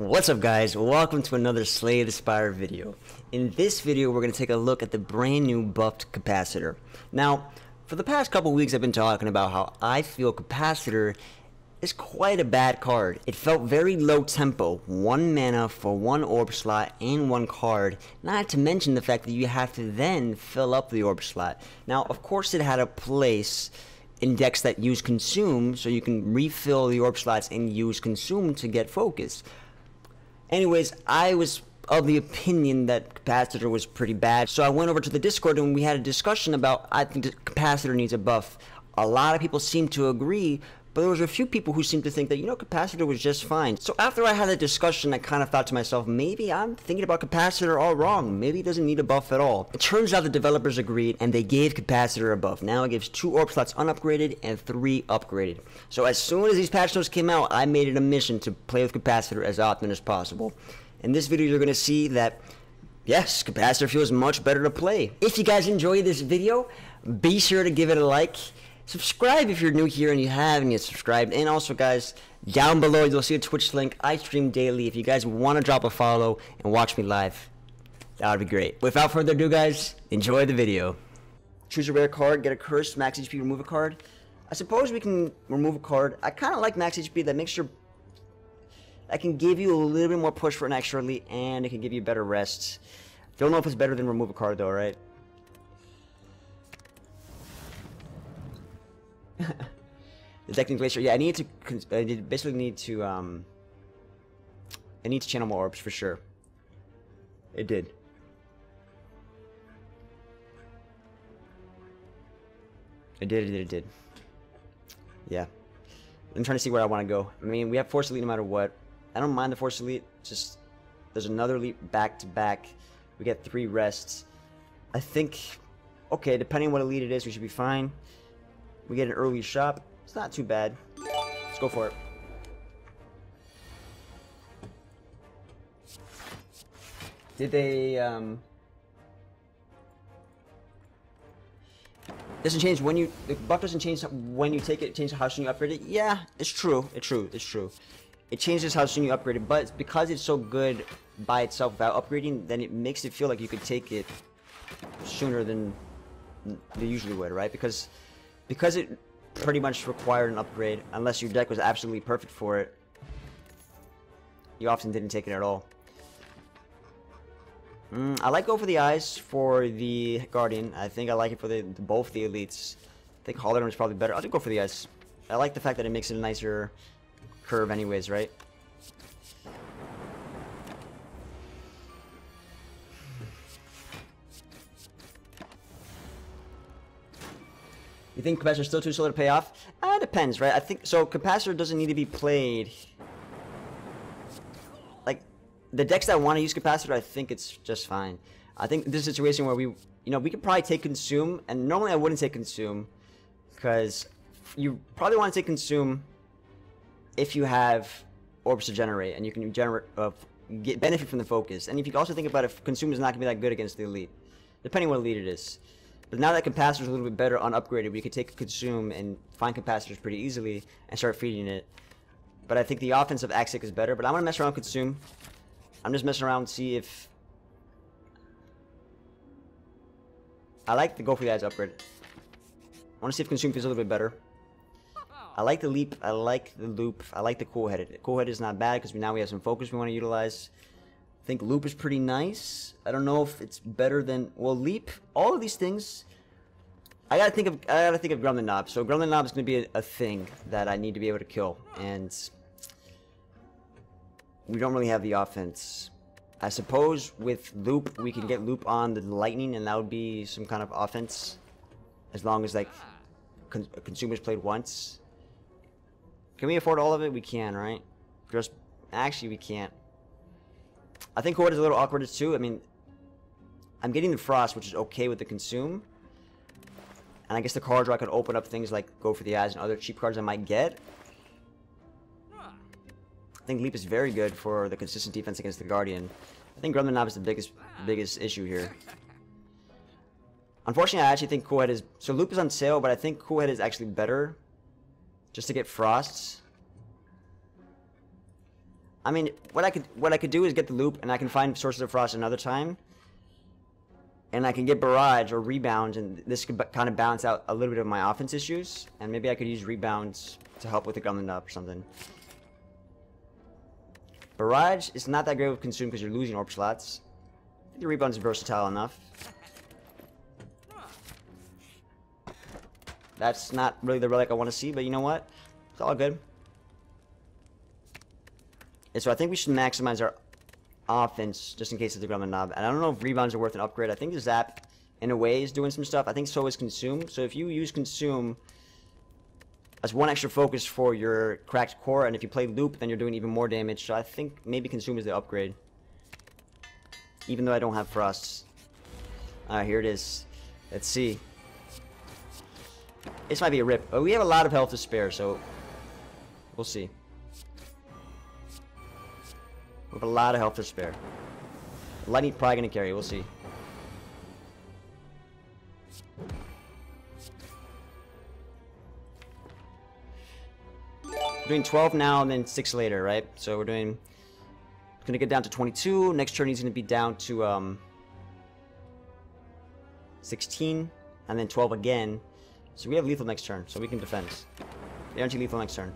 What's up guys, welcome to another Slay the Spire video. In this video we're going to take a look at the brand new buffed capacitor. Now, for the past couple weeks I've been talking about how I feel capacitor is quite a bad card. It felt very low tempo, one mana for one orb slot and one card, not to mention the fact that you have to then fill up the orb slot. Now of course it had a place in decks that use consume so you can refill the orb slots and use consume to get focus. Anyways, I was of the opinion that capacitor was pretty bad. So I went over to the Discord and we had a discussion about I think capacitor needs a buff. A lot of people seem to agree, but there was a few people who seemed to think that, you know, capacitor was just fine. So after I had that discussion, I kind of thought to myself, maybe I'm thinking about capacitor all wrong. Maybe it doesn't need a buff at all. It turns out the developers agreed and they gave capacitor a buff. Now it gives two orb slots unupgraded and three upgraded. So as soon as these patch notes came out, I made it a mission to play with capacitor as often as possible. In this video, you're going to see that Yes, capacitor feels much better to play. If you guys enjoyed this video, be sure to give it a like subscribe if you're new here and you haven't yet subscribed. And also, guys, down below you'll see a Twitch link. I stream daily. If you guys want to drop a follow and watch me live, that would be great. Without further ado, guys, enjoy the video. Choose a rare card, get a curse, max HP, remove a card. I suppose we can remove a card. I kind of like max HP. That makes your that can give you a little bit more push for an extra elite, and it can give you better rest. Don't know if it's better than remove a card though, right? Detecting Glacier. Yeah, I need to. I basically need to. Um, I need to channel more orbs for sure. It did. It did. It did. It did. Yeah. I'm trying to see where I want to go. I mean, we have Force Elite no matter what. I don't mind the Force Elite. Just there's another elite back to back. We get three rests. I think. Okay, depending on what elite it is, we should be fine. We get an early shop. It's not too bad. Let's go for it. Did they, um... Doesn't change when you... The buff doesn't change when you take it, it changes how soon you upgrade it. Yeah, it's true. It's true. It's true. It changes how soon you upgrade it, but because it's so good by itself without upgrading, then it makes it feel like you could take it sooner than they usually would, right? Because because it pretty much required an upgrade, unless your deck was absolutely perfect for it, you often didn't take it at all. Mm, I like go for the eyes for the Guardian. I think I like it for the, the both the elites. I think Hologram is probably better. I'll just go for the eyes. I like the fact that it makes it a nicer curve anyways, right? You think capacitor is still too slow to pay off? Uh, depends, right? I think so. Capacitor doesn't need to be played. Like the decks that want to use capacitor, I think it's just fine. I think this is a situation where we, you know, we could probably take consume, and normally I wouldn't take consume because you probably want to take consume if you have orbs to generate, and you can generate uh, get benefit from the focus. And if you also think about if consume is not gonna be that good against the elite, depending what elite it is. But now that capacitor is a little bit better unupgraded, we could take a consume and find capacitors pretty easily and start feeding it. But I think the offensive of Axic is better. But I'm gonna mess around with consume. I'm just messing around to see if I like the go for the eyes upgrade. I want to see if consume feels a little bit better. I like the leap. I like the loop. I like the cool headed. Cool headed is not bad because now we have some focus we want to utilize. I think loop is pretty nice. I don't know if it's better than well leap. All of these things. I gotta think of I gotta think of Gremlin Nob. So Gremlin Nob is gonna be a, a thing that I need to be able to kill, and we don't really have the offense. I suppose with loop we can get loop on the lightning, and that would be some kind of offense, as long as like con consumers played once. Can we afford all of it? We can, right? Just actually we can't. I think Horde is a little awkward too. I mean, I'm getting the Frost, which is okay with the Consume. And I guess the card draw could open up things like Go for the Eyes and other cheap cards I might get. I think Leap is very good for the consistent defense against the Guardian. I think Gremlin Knob is the biggest biggest issue here. Unfortunately, I actually think Cool Head is... So Loop is on sale, but I think Cool Head is actually better. Just to get Frosts. I mean, what I could what I could do is get the loop, and I can find sources of frost another time, and I can get barrage or rebounds, and this could kind of balance out a little bit of my offense issues, and maybe I could use rebounds to help with the gunman up or something. Barrage is not that great with consume because you're losing orb slots. The rebound's versatile enough. That's not really the relic I want to see, but you know what? It's all good. And so I think we should maximize our offense just in case of the Gremlin Nob. And I don't know if rebounds are worth an upgrade. I think the Zap, in a way, is doing some stuff. I think so is Consume. So if you use Consume as one extra focus for your cracked core, and if you play Loop, then you're doing even more damage. So I think maybe Consume is the upgrade. Even though I don't have Frosts. Alright, here it is. Let's see. This might be a rip. But we have a lot of health to spare, so we'll see. We have a lot of health to spare. Lightning probably gonna carry, we'll see. We're doing 12 now and then 6 later, right? So we're doing... Gonna get down to 22. Next turn he's gonna be down to um, 16. And then 12 again. So we have lethal next turn, so we can defend. Guarantee lethal next turn.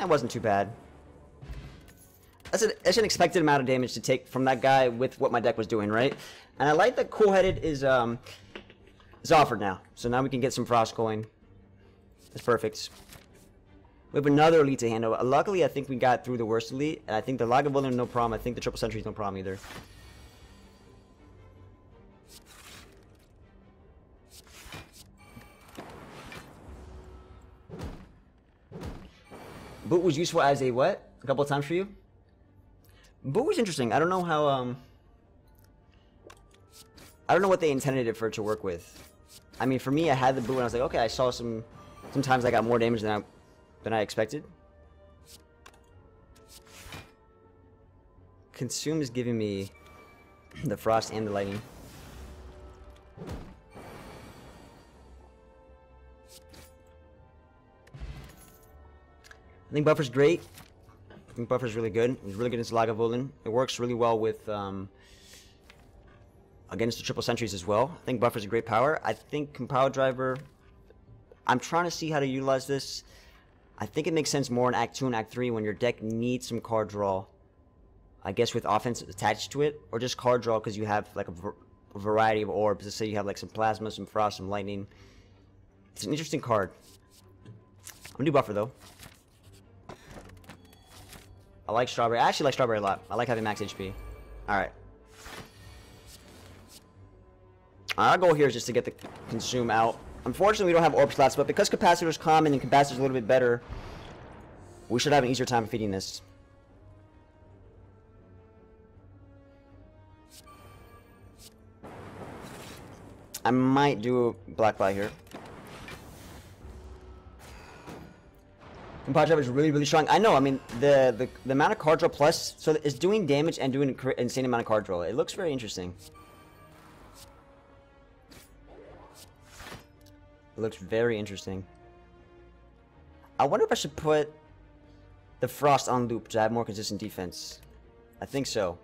That wasn't too bad. That's, a, that's an expected amount of damage to take from that guy with what my deck was doing, right? And I like that Cool-Headed is, um, is offered now. So now we can get some Frost going. That's perfect. We have another Elite to handle. Luckily, I think we got through the worst Elite. And I think the Lagavulin, no problem. I think the Triple Sentry is no problem either. Boot was useful as a what? A couple of times for you? Boot was interesting. I don't know how, um... I don't know what they intended it for it to work with. I mean, for me, I had the boot and I was like, okay, I saw some... Sometimes I got more damage than I, than I expected. Consume is giving me the frost and the lightning. I think Buffer's great. I think Buffer's really good. He's really good against Lagavulin. It works really well with um, against the triple sentries as well. I think Buffer's a great power. I think Compile Driver. I'm trying to see how to utilize this. I think it makes sense more in Act 2 and Act 3 when your deck needs some card draw. I guess with offense attached to it, or just card draw because you have like a, variety of orbs. Let's say you have like some plasma, some frost, some lightning. It's an interesting card. I'm gonna do buffer though. I like Strawberry. I actually like Strawberry a lot. I like having max HP. Alright. Our goal here is just to get the consume out. Unfortunately, we don't have orb slots, but because capacitor is common and capacitor is a little bit better, we should have an easier time feeding this. I might do a black buy here. Driver is really, really strong. I know, I mean, the, the, the amount of card draw plus, so it's doing damage and doing an insane amount of card draw. It looks very interesting. It looks very interesting. I wonder if I should put the Frost on loop to have more consistent defense. I think so.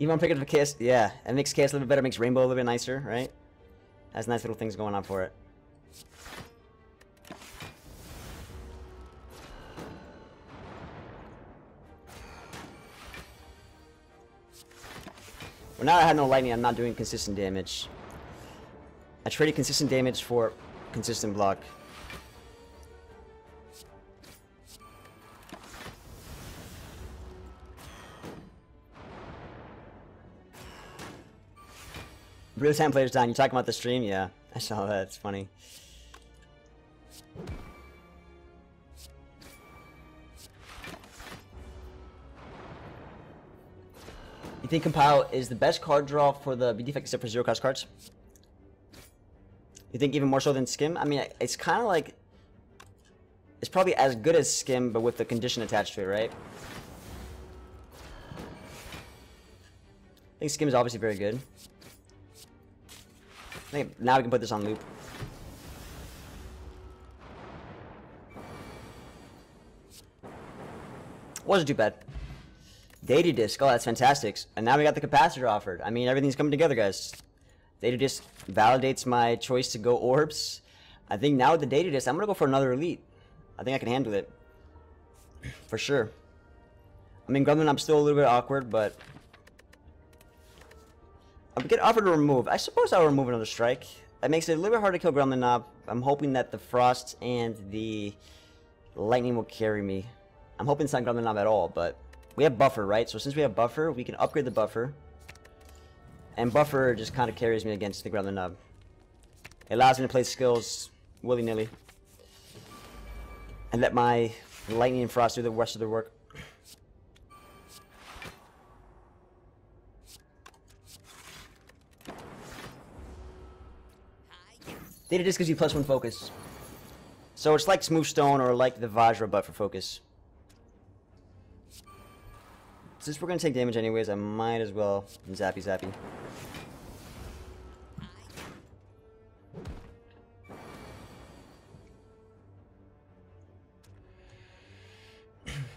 Even on picking up a kiss, yeah, it makes chaos a little bit better, makes rainbow a little bit nicer, right? Has nice little things going on for it. Well, now I have no lightning, I'm not doing consistent damage. I traded consistent damage for consistent block. Real time players down. You talking about the stream? Yeah, I saw that. It's funny. You think Compile is the best card draw for the BD effect except for zero cost cards? You think even more so than Skim? I mean, it's kind of like It's probably as good as Skim, but with the condition attached to it, right? I think Skim is obviously very good. Now we can put this on loop. Wasn't too bad. Data disk, oh that's fantastic. And now we got the capacitor offered. I mean everything's coming together guys. Data disk validates my choice to go orbs. I think now with the data disk, I'm gonna go for another elite. I think I can handle it. For sure. I mean Gremlin I'm still a little bit awkward, but I get offered to remove. I suppose I'll remove another strike. That makes it a little bit hard to kill Gremlin Nob. I'm hoping that the Frost and the Lightning will carry me. I'm hoping it's not Gremlin Nob at all, but we have Buffer, right? So since we have Buffer, we can upgrade the Buffer. And Buffer just kind of carries me against the Gremlin Nob. It allows me to play skills willy-nilly. And let my Lightning and Frost do the rest of the work. Data Disk gives you plus one focus. So it's like Smooth Stone or like the Vajra but for focus. Since we're gonna take damage anyways, I might as well zappy zappy.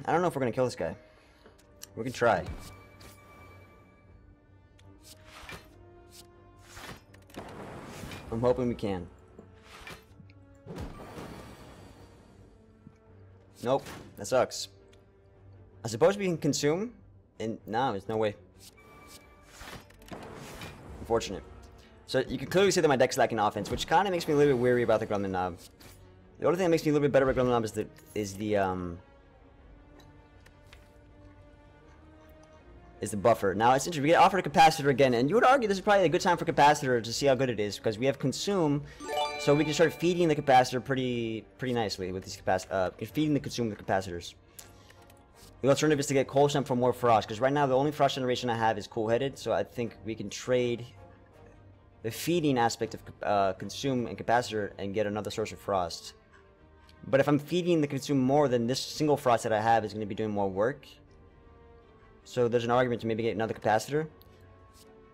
I don't know if we're gonna kill this guy. We can try. I'm hoping we can. Nope, that sucks. I suppose we can consume, and no, there's no way. Unfortunate. So you can clearly see that my deck's lacking offense, which kind of makes me a little bit weary about the Gremlin Nob. The only thing that makes me a little bit better about Gremlin Nob is the is the um is the buffer. Now it's interesting. We get offered a capacitor again, and you would argue this is probably a good time for capacitor to see how good it is because we have consume, so we can start feeding the capacitor pretty pretty nicely with these capac uh, feeding the consume with the capacitors. The alternative is to get cold snap for more frost because right now the only frost generation I have is cool headed, so I think we can trade the feeding aspect of uh, consume and capacitor and get another source of frost. But if I'm feeding the consume more, then this single frost that I have is going to be doing more work. So there's an argument to maybe get another capacitor.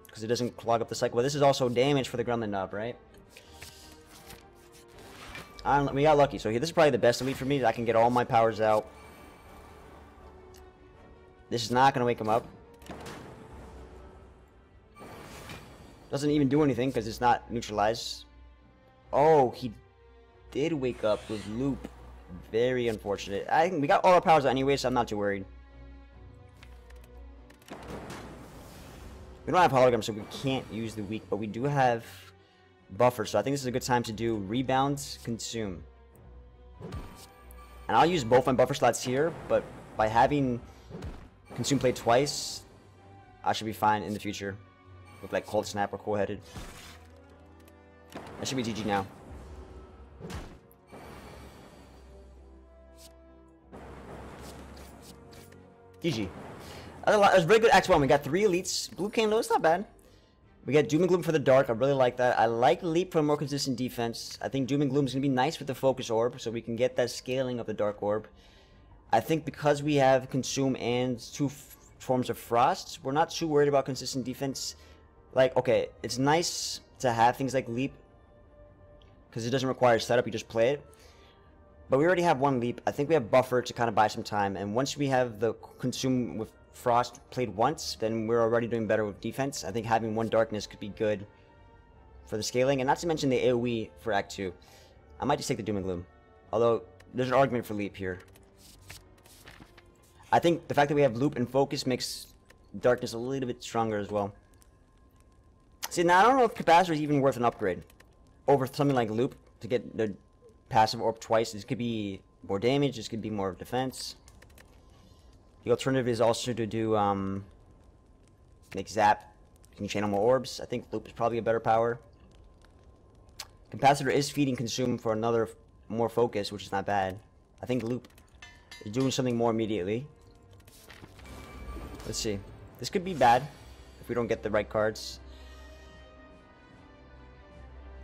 Because it doesn't clog up the cycle. But this is also damage for the Gremlin Nob, right? I we got lucky. So this is probably the best elite for me. I can get all my powers out. This is not going to wake him up. Doesn't even do anything because it's not neutralized. Oh, he did wake up with Loop. Very unfortunate. I think we got all our powers out anyway, so I'm not too worried. We don't have hologram, so we can't use the weak, but we do have buffer, so I think this is a good time to do rebound, consume. And I'll use both my buffer slots here, but by having consume play twice, I should be fine in the future. With like cold snap or cool headed. That should be GG now. GG. That was a very good X1. We got three elites. Blue Candle, it's not bad. We got Doom and Gloom for the Dark. I really like that. I like Leap for more consistent defense. I think Doom and Gloom is going to be nice with the Focus Orb, so we can get that scaling of the Dark Orb. I think because we have Consume and two forms of Frost, we're not too worried about consistent defense. Like, okay, it's nice to have things like Leap, because it doesn't require setup, you just play it. But we already have one Leap. I think we have Buffer to kind of buy some time, and once we have the Consume with Frost played once, then we're already doing better with defense. I think having one Darkness could be good for the scaling, and not to mention the AoE for Act 2. I might just take the Doom and Gloom. Although, there's an argument for Leap here. I think the fact that we have Loop and Focus makes Darkness a little bit stronger as well. See, now I don't know if Capacitor is even worth an upgrade over something like Loop to get the passive orb twice. This could be more damage, this could be more defense. The alternative is also to do, um, make Zap. You can channel more orbs. I think Loop is probably a better power. Capacitor is feeding Consume for another more focus, which is not bad. I think Loop is doing something more immediately. Let's see. This could be bad if we don't get the right cards.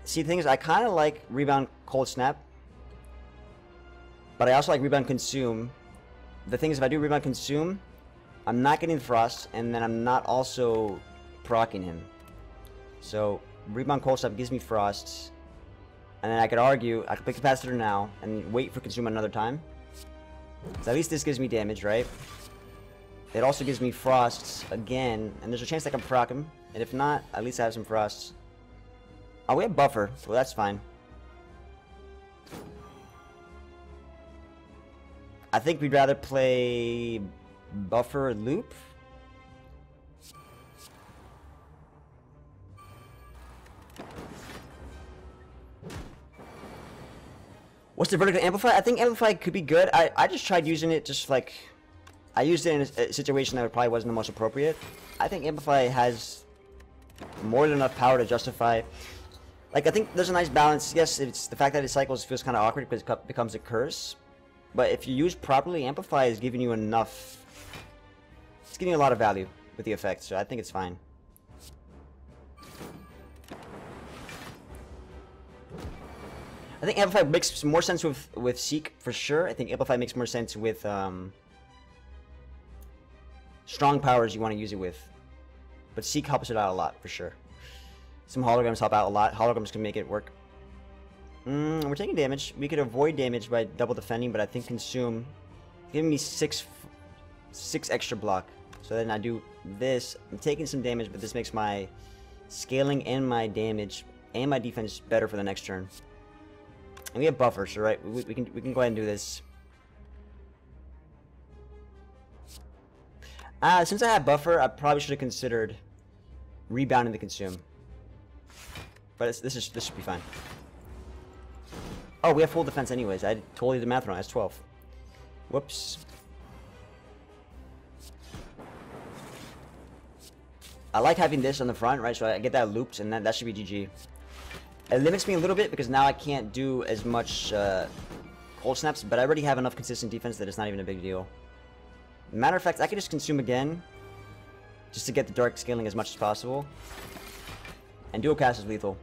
See, the thing is, I kind of like Rebound Cold Snap. But I also like Rebound Consume. The thing is, if I do Rebound Consume, I'm not getting Frost, and then I'm not also proccing him. So, Rebound Cold Snap gives me Frost, and then I could argue, I could pick Capacitor now, and wait for Consume another time. So at least this gives me damage, right? It also gives me Frosts again, and there's a chance I can proc him. And if not, at least I have some Frosts. Oh, we have Buffer, so that's fine. I think we'd rather play Buffer Loop. What's the vertical amplify? I think amplify could be good. I, I just tried using it just like I used it in a, a situation that probably wasn't the most appropriate. I think amplify has more than enough power to justify like I think there's a nice balance. Yes, it's the fact that it cycles feels kind of awkward because it becomes a curse. But if you use properly, Amplify is giving you enough. It's giving you a lot of value with the effect, so I think it's fine. I think Amplify makes more sense with with Seek for sure. I think Amplify makes more sense with um, strong powers you want to use it with. But Seek helps it out a lot for sure. Some holograms help out a lot. Holograms can make it work. Mm, we're taking damage. We could avoid damage by double defending, but I think consume giving me six six extra block. So then I do this. I'm taking some damage, but this makes my scaling and my damage and my defense better for the next turn. And we have buffers, right? We, we can we can go ahead and do this. Uh, since I have buffer, I probably should have considered rebounding the consume. But this is this should be fine. Oh, we have full defense anyways. I totally did math wrong. That's 12. Whoops. I like having this on the front, right? So I get that looped, and that, that should be GG. It limits me a little bit because now I can't do as much uh, cold snaps, but I already have enough consistent defense that it's not even a big deal. Matter of fact, I can just consume again, just to get the dark scaling as much as possible. And dual cast is lethal.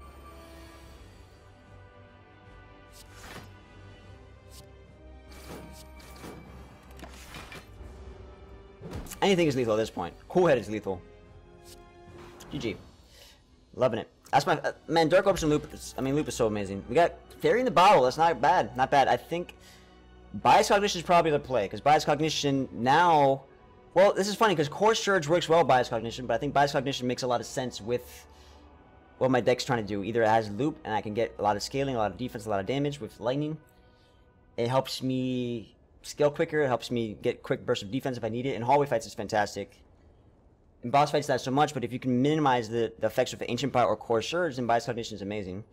Anything is lethal at this point. Cool Head is lethal. GG. Loving it. That's my uh, man. Dark Option Loop. Is, I mean, Loop is so amazing. We got Fairy in the Bottle. That's not bad. Not bad. I think Bias Cognition is probably the play because Bias Cognition now. Well, this is funny because Core Surge works well Bias Cognition, but I think Bias Cognition makes a lot of sense with what my deck's trying to do. Either it has Loop and I can get a lot of scaling, a lot of defense, a lot of damage with Lightning. It helps me scale quicker. It helps me get quick bursts of defense if I need it. In hallway fights, is fantastic. In boss fights, not so much, but if you can minimize the, the effects of Ancient Power or Core Surge, then Bias Cognition is amazing.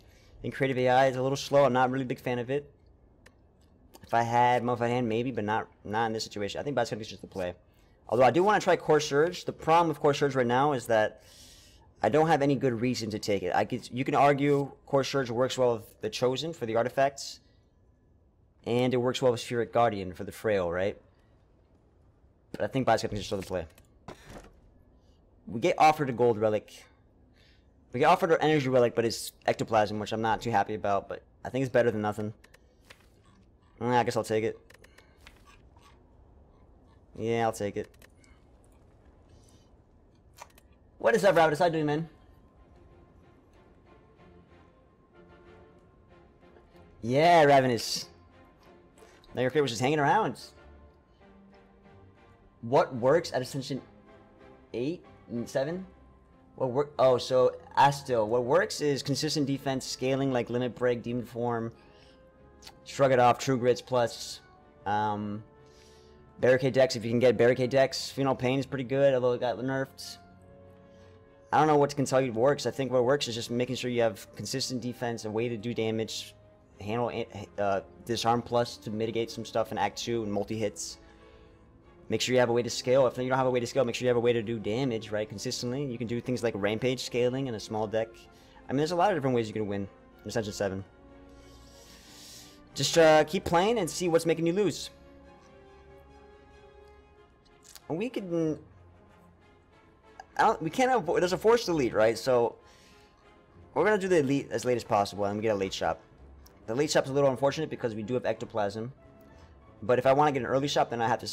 Think Creative AI is a little slow. I'm not really a big fan of it. If I had Modified Hand, maybe, but not not in this situation. I think Bias Cognition is the play. Although I do want to try Core Surge. The problem with Core Surge right now is that I don't have any good reason to take it. I could, you can argue Core Surge works well with the Chosen for the artifacts. And it works well with Spheric Guardian for the Frail, right? But I think Bioscope is still the play. We get offered a Gold Relic. We get offered an Energy Relic, but it's Ectoplasm, which I'm not too happy about, but I think it's better than nothing. Mm, I guess I'll take it. Yeah, I'll take it. What is up, Rabbit? How doing, man? Yeah, Ravenous. Now your was just hanging around. What works at Ascension 8 and 7? What work? Oh, so Astil. What works is consistent defense, scaling like Limit Break, Demon Form, Shrug It Off, True Grits Plus, um, Barricade Decks. If you can get Barricade Decks, Feel No Pain is pretty good, although it got nerfed. I don't know what can tell you works. I think what works is just making sure you have consistent defense, a way to do damage, handle uh, disarm plus to mitigate some stuff in Act 2 and multi-hits. Make sure you have a way to scale. If you don't have a way to scale, make sure you have a way to do damage, right, consistently. You can do things like Rampage scaling in a small deck. I mean, there's a lot of different ways you can win in Ascension 7. Just uh, keep playing and see what's making you lose. We can... I don't, we can't avoid... There's a force delete, right? So, we're to do the elite as late as possible and we get a late shot. The late shot's a little unfortunate because we do have ectoplasm. But if I want to get an early shop, then I have to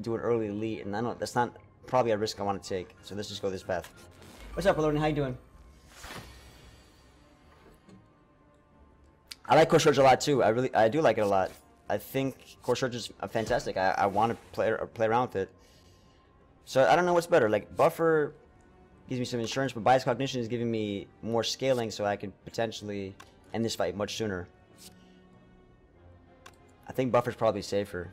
do an early elite, and I don't. That's not probably a risk I want to take. So let's just go this path. What's up, Loading? How you doing? I like Core Surge a lot too. I really, I do like it a lot. I think Core Surge is fantastic. I, I want to play uh, play around with it. So I don't know what's better. Like Buffer gives me some insurance, but Bias Cognition is giving me more scaling, so I can potentially end this fight much sooner. I think Buffer's probably safer.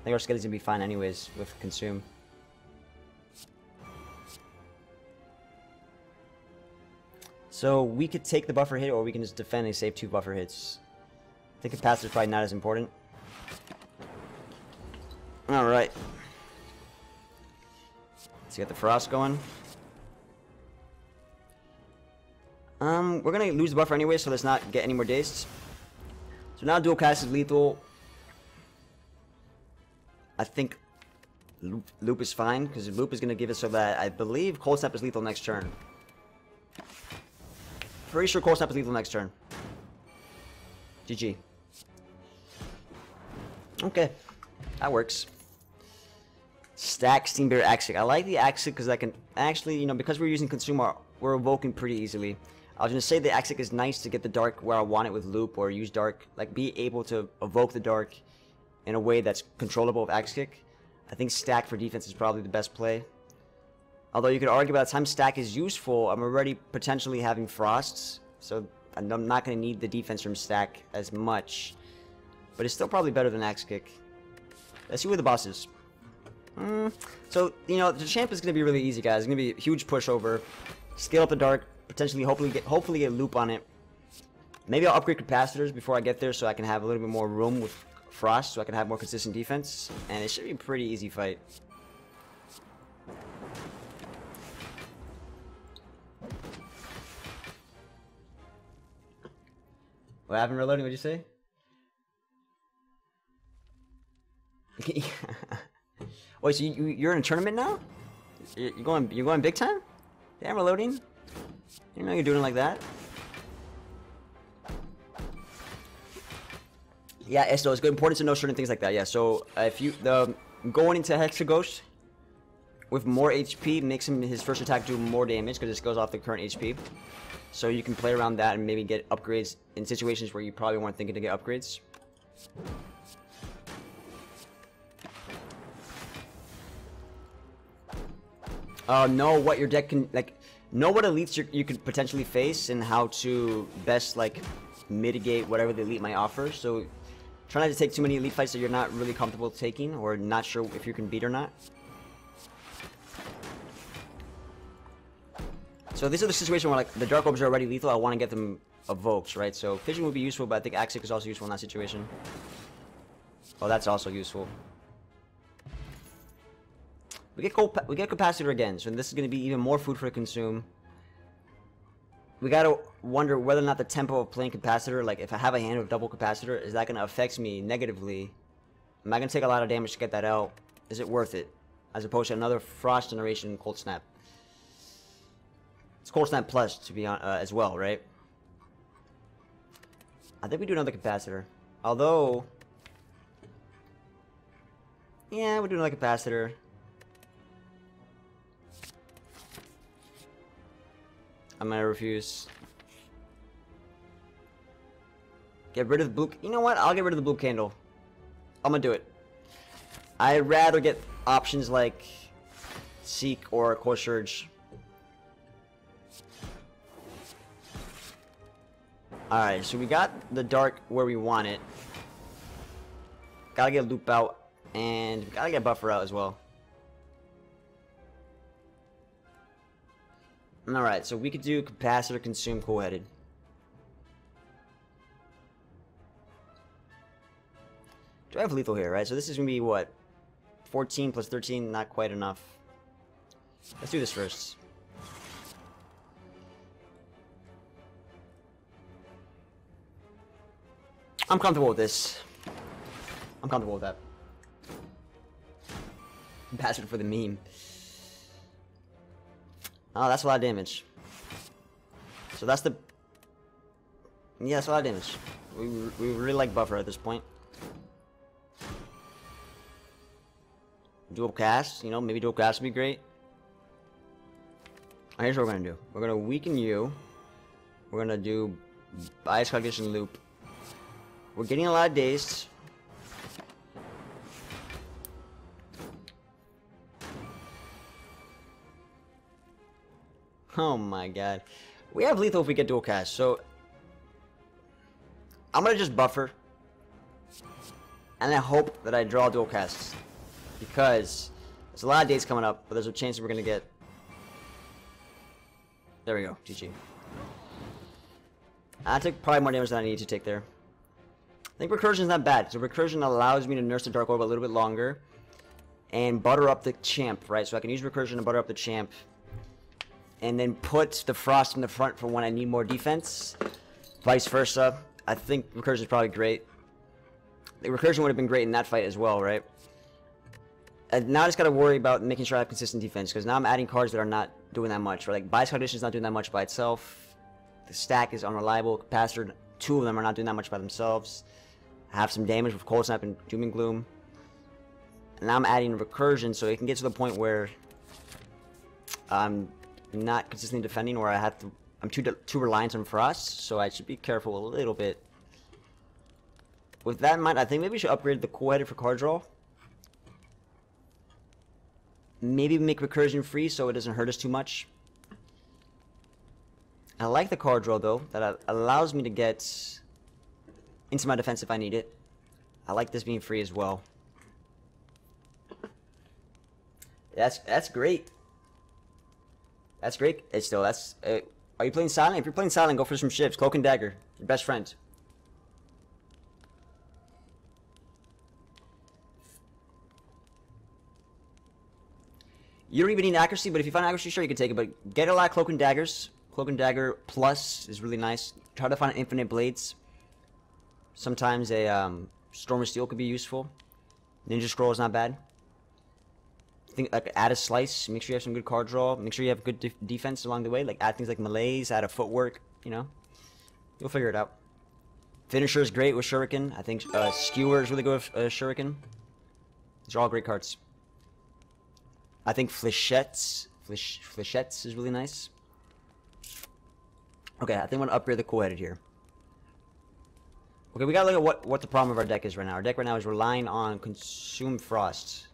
I think our skills gonna be fine anyways with Consume. So we could take the buffer hit, or we can just defend and save two buffer hits. I think capacitor is probably not as important. Alright. Let's get the frost going. Um, we're gonna lose the buffer anyway, so let's not get any more dazed. So now dual cast is lethal. I think loop, loop is fine, because loop is gonna give us so that I believe cold snap is lethal next turn. Pretty sure cold snap is lethal next turn. GG. Okay, that works. Stack Steambear Axic. I like the Axic because I can actually, you know, because we're using Consumer, we're evoking pretty easily. I was going to say the Axic is nice to get the Dark where I want it with Loop or use Dark, like be able to evoke the Dark in a way that's controllable with Axic. I think Stack for defense is probably the best play. Although you could argue by the time Stack is useful, I'm already potentially having Frosts, so I'm not going to need the defense from Stack as much. But it's still probably better than Axe Kick. Let's see where the boss is. Mm, so, you know, the champ is going to be really easy, guys. It's going to be a huge pushover. Scale up the dark. Potentially, hopefully get, hopefully get a loop on it. Maybe I'll upgrade capacitors before I get there so I can have a little bit more room with Frost so I can have more consistent defense. And it should be a pretty easy fight. What happened reloading? What'd you say? Wait, so you, you're in a tournament now? You're going you're going big time? Damn, reloading. You know you're doing it like that. Yeah, Esto, it's good important to know certain things like that. Yeah, so uh, if you the going into Hexaghost with more HP makes him his first attack do more damage because it goes off the current HP. So you can play around that and maybe get upgrades in situations where you probably weren't thinking to get upgrades. uh, know what your deck can like know what elites you, could potentially face and how to best like mitigate whatever the elite might offer. So try not to take too many elite fights that you're not really comfortable taking or not sure if you can beat or not. So this is the situation where like the dark orbs are already lethal. I want to get them evokes, right? So fission would be useful but I think Axic is also useful in that situation. Oh that's also useful we get we get capacitor again, so this is going to be even more food for consume. We gotta wonder whether or not the tempo of playing capacitor, like if I have a hand with double capacitor, is that going to affect me negatively? Am I going to take a lot of damage to get that out? Is it worth it? As opposed to another Frost Generation Cold Snap. It's Cold Snap Plus, to be on, uh, as well, right? I think we do another capacitor. Although... Yeah, we do another capacitor. I'm gonna refuse. Get rid of the blue... You know what? I'll get rid of the blue candle. I'm gonna do it. I'd rather get options like Seek or Core Surge. Alright, so we got the dark where we want it. Gotta get loop out, and gotta get buffer out as well. Alright, so we could do capacitor consume cool-headed. Do I have lethal here, right? So this is going to be, what? 14 plus 13, not quite enough. Let's do this first. I'm comfortable with this. I'm comfortable with that. Bastard for the meme. Oh, that's a lot of damage. So that's the... Yeah, that's a lot of damage. We, we really like buffer at this point. Dual cast, you know, maybe dual cast would be great. Here's what we're gonna do. We're gonna weaken you. We're gonna do bias cognition loop. We're getting a lot of dazed. Oh my god. We have lethal if we get dual cast, so I'm gonna just buffer. And I hope that I draw dual casts. Because there's a lot of days coming up, but there's a chance that we're gonna get there we go, GG. I took probably more damage than I need to take there. I think recursion is not bad. So recursion allows me to nurse the Dark Orb a little bit longer. And butter up the champ, right? So I can use recursion to butter up the champ. And then put the frost in the front for when I need more defense. Vice versa. I think recursion is probably great. The recursion would have been great in that fight as well, right? And now I just gotta worry about making sure I have consistent defense, because now I'm adding cards that are not doing that much, right? Like, Bias Cognition is not doing that much by itself. The stack is unreliable. Capacitor, two of them are not doing that much by themselves. I have some damage with Cold Snap and Doom and Gloom. And now I'm adding Recursion, so it can get to the point where I'm not consistently defending, where I have to... I'm too, too reliant on Frost, so I should be careful a little bit. With that in mind, I think maybe we should upgrade the Cool Headed for card draw. Maybe make recursion free so it doesn't hurt us too much. I like the card draw though, that allows me to get into my defense if I need it. I like this being free as well. That's that's great. That's great. It's still that's. Uh, are you playing silent? If you're playing silent, go for some shivs. Cloak and dagger, your best friend. You don't even need accuracy, but if you find accuracy, sure, you can take it. But get a lot of Cloak and Daggers. Cloak and Dagger Plus is really nice. Try to find Infinite Blades. Sometimes a um, Storm of Steel could be useful. Ninja Scroll is not bad. Think like add a slice. Make sure you have some good card draw. Make sure you have good de defense along the way. Like add things like melees, add a footwork. You know, you'll figure it out. Finisher is great with Shuriken. I think uh, Skewer is really good with uh, Shuriken. These are all great cards. I think Flechettes, Flech, Flechettes is really nice. Okay, I think I'm gonna upgrade the cool headed here. Okay, we gotta look at what, what the problem of our deck is right now. Our deck right now is relying on Consume Frost.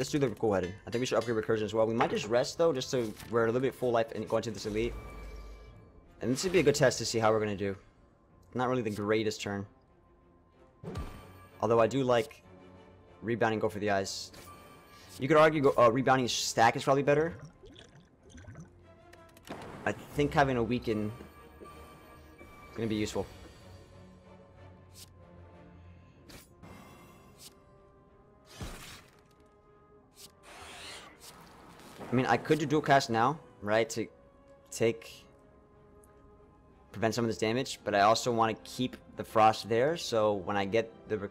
Let's do the cool headed. I think we should upgrade recursion as well. We might just rest though, just so we're a little bit full life and go into this elite. And this would be a good test to see how we're gonna do. Not really the greatest turn. Although I do like Rebounding, go for the eyes. You could argue uh, rebounding stack is probably better. I think having a weaken is going to be useful. I mean, I could do dual cast now, right, to take prevent some of this damage, but I also want to keep the frost there, so when I get the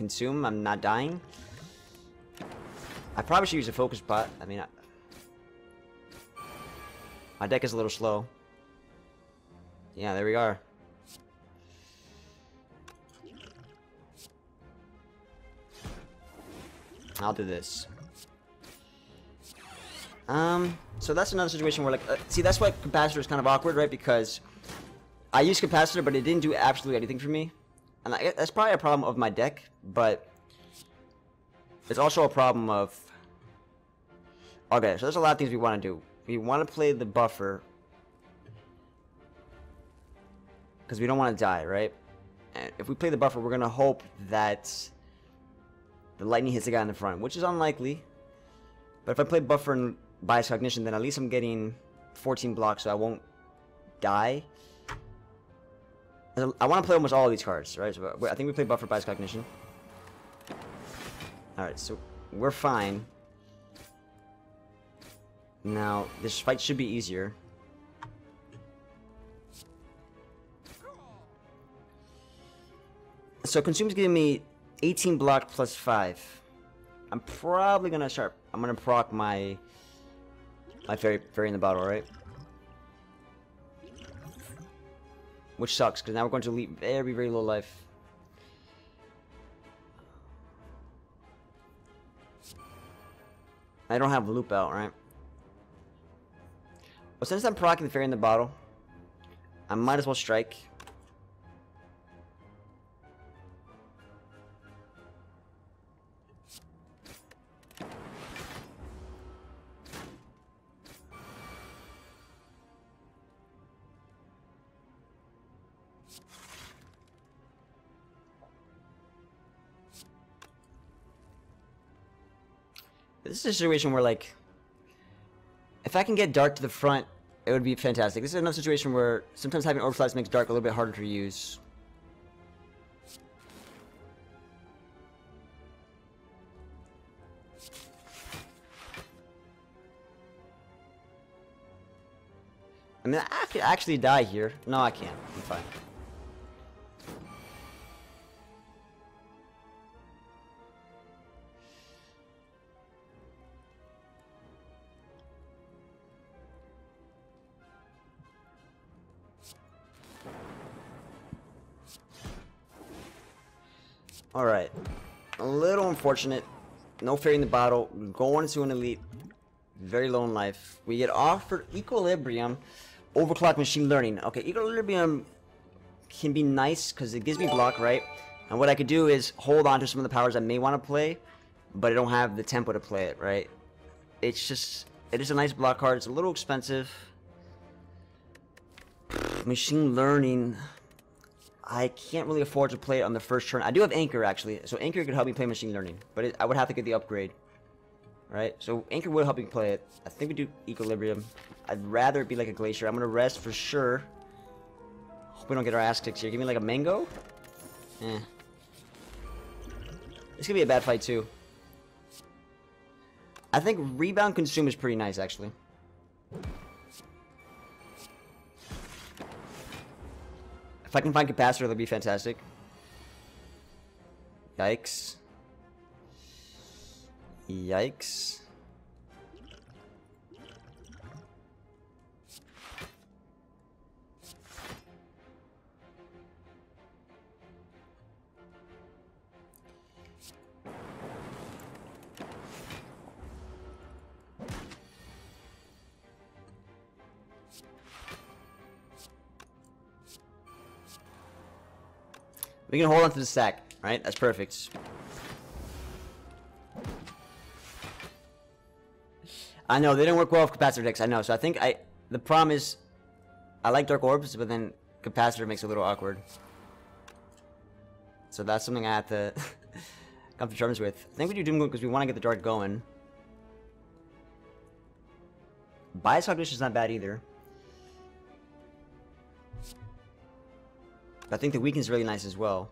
consume. I'm not dying. I probably should use a focus pot. I mean, I, my deck is a little slow. Yeah, there we are. I'll do this. Um, so that's another situation where, like, uh, see, that's why capacitor is kind of awkward, right? Because I use capacitor, but it didn't do absolutely anything for me. And I, that's probably a problem of my deck, but it's also a problem of... Okay, so there's a lot of things we want to do. We want to play the buffer. Because we don't want to die, right? And if we play the buffer, we're going to hope that the lightning hits the guy in the front, which is unlikely. But if I play buffer and bias cognition, then at least I'm getting 14 blocks, so I won't die. I want to play almost all of these cards, right? So I think we play Buffer Bias Cognition. Alright, so we're fine. Now, this fight should be easier. So Consume's giving me 18 block plus 5. I'm probably gonna start... I'm gonna proc my my fairy fairy in the bottle, right? which sucks because now we're going to leave very, very low life. I don't have loop out, right? Well, since I'm proccing the fairy in the bottle, I might as well strike. This is a situation where, like, if I can get Dark to the front, it would be fantastic. This is another situation where sometimes having Orb makes Dark a little bit harder to use. I mean, I could actually die here. No, I can't. I'm fine. Alright. A little unfortunate. No fairy in the bottle. Going to an elite. Very low in life. We get offered Equilibrium. Overclock Machine Learning. Okay, Equilibrium can be nice because it gives me block, right? And what I could do is hold on to some of the powers I may want to play, but I don't have the tempo to play it, right? It's just, it is a nice block card. It's a little expensive. Machine Learning. I can't really afford to play it on the first turn. I do have Anchor, actually. So Anchor could help me play Machine Learning. But it, I would have to get the upgrade. Right? So Anchor would help me play it. I think we do Equilibrium. I'd rather it be like a Glacier. I'm going to rest for sure. Hope we don't get our ass kicked here. Give me like a Mango? Eh. This could be a bad fight, too. I think Rebound Consume is pretty nice, actually. If I can find capacitor, that'd be fantastic. Yikes. Yikes. We can hold on to the stack, right? That's perfect. I know, they didn't work well with capacitor decks, I know. So I think I... The problem is... I like Dark Orbs, but then capacitor makes it a little awkward. So that's something I have to come to terms with. I think we do Doom because we want to get the Dark going. Bias Cognition is not bad either. But I think the weaken is really nice as well.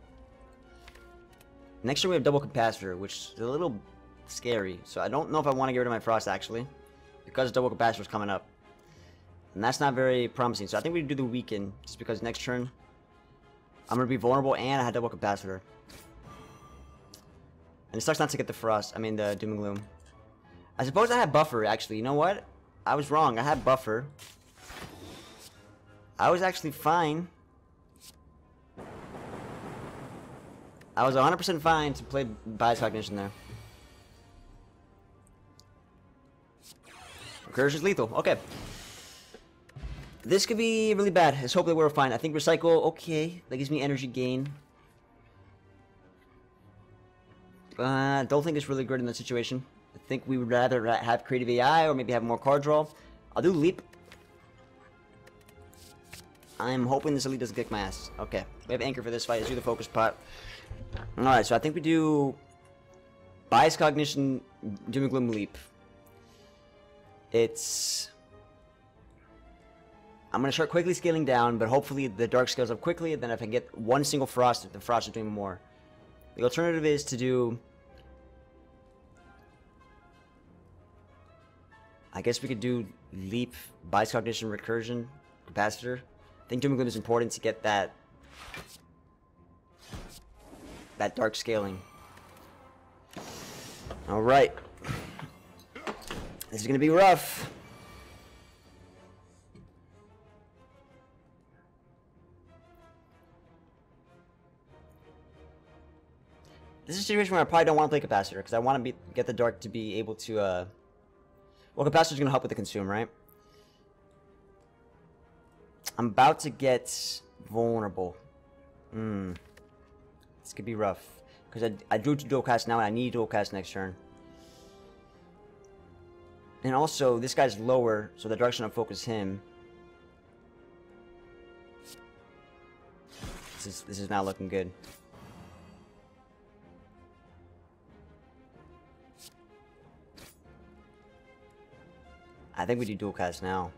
Next turn we have double capacitor, which is a little scary. So I don't know if I want to get rid of my frost actually. Because double capacitor is coming up. And that's not very promising. So I think we do the weaken just because next turn I'm gonna be vulnerable and I have double capacitor. And it sucks not to get the frost. I mean the doom and gloom. I suppose I had buffer actually. You know what? I was wrong. I had buffer. I was actually fine. I was 100% fine to play Bias Cognition there. is lethal. Okay. This could be really bad. Let's hope that we're fine. I think Recycle, okay. That gives me energy gain. Uh, don't think it's really good in that situation. I think we would rather have Creative AI or maybe have more card draw. I'll do Leap. I'm hoping this elite doesn't kick my ass. Okay. We have Anchor for this fight. Let's do the focus pot. Alright, so I think we do Bias Cognition, Doom and Gloom Leap. It's... I'm going to start quickly scaling down, but hopefully the Dark scales up quickly, and then if I get one single Frost, the Frost is doing more. The alternative is to do... I guess we could do Leap, Bias Cognition, Recursion, Capacitor. I think Doom and Gloom is important to get that that dark scaling. All right. This is going to be rough. This is a situation where I probably don't want to play capacitor because I want to be, get the dark to be able to. Uh... Well, capacitor's going to help with the consume, right? I'm about to get vulnerable. Hmm. This could be rough because I, I drew to dual cast now and I need dual cast next turn. And also, this guy's lower, so the direction I focus him. This is this is not looking good. I think we do dual cast now.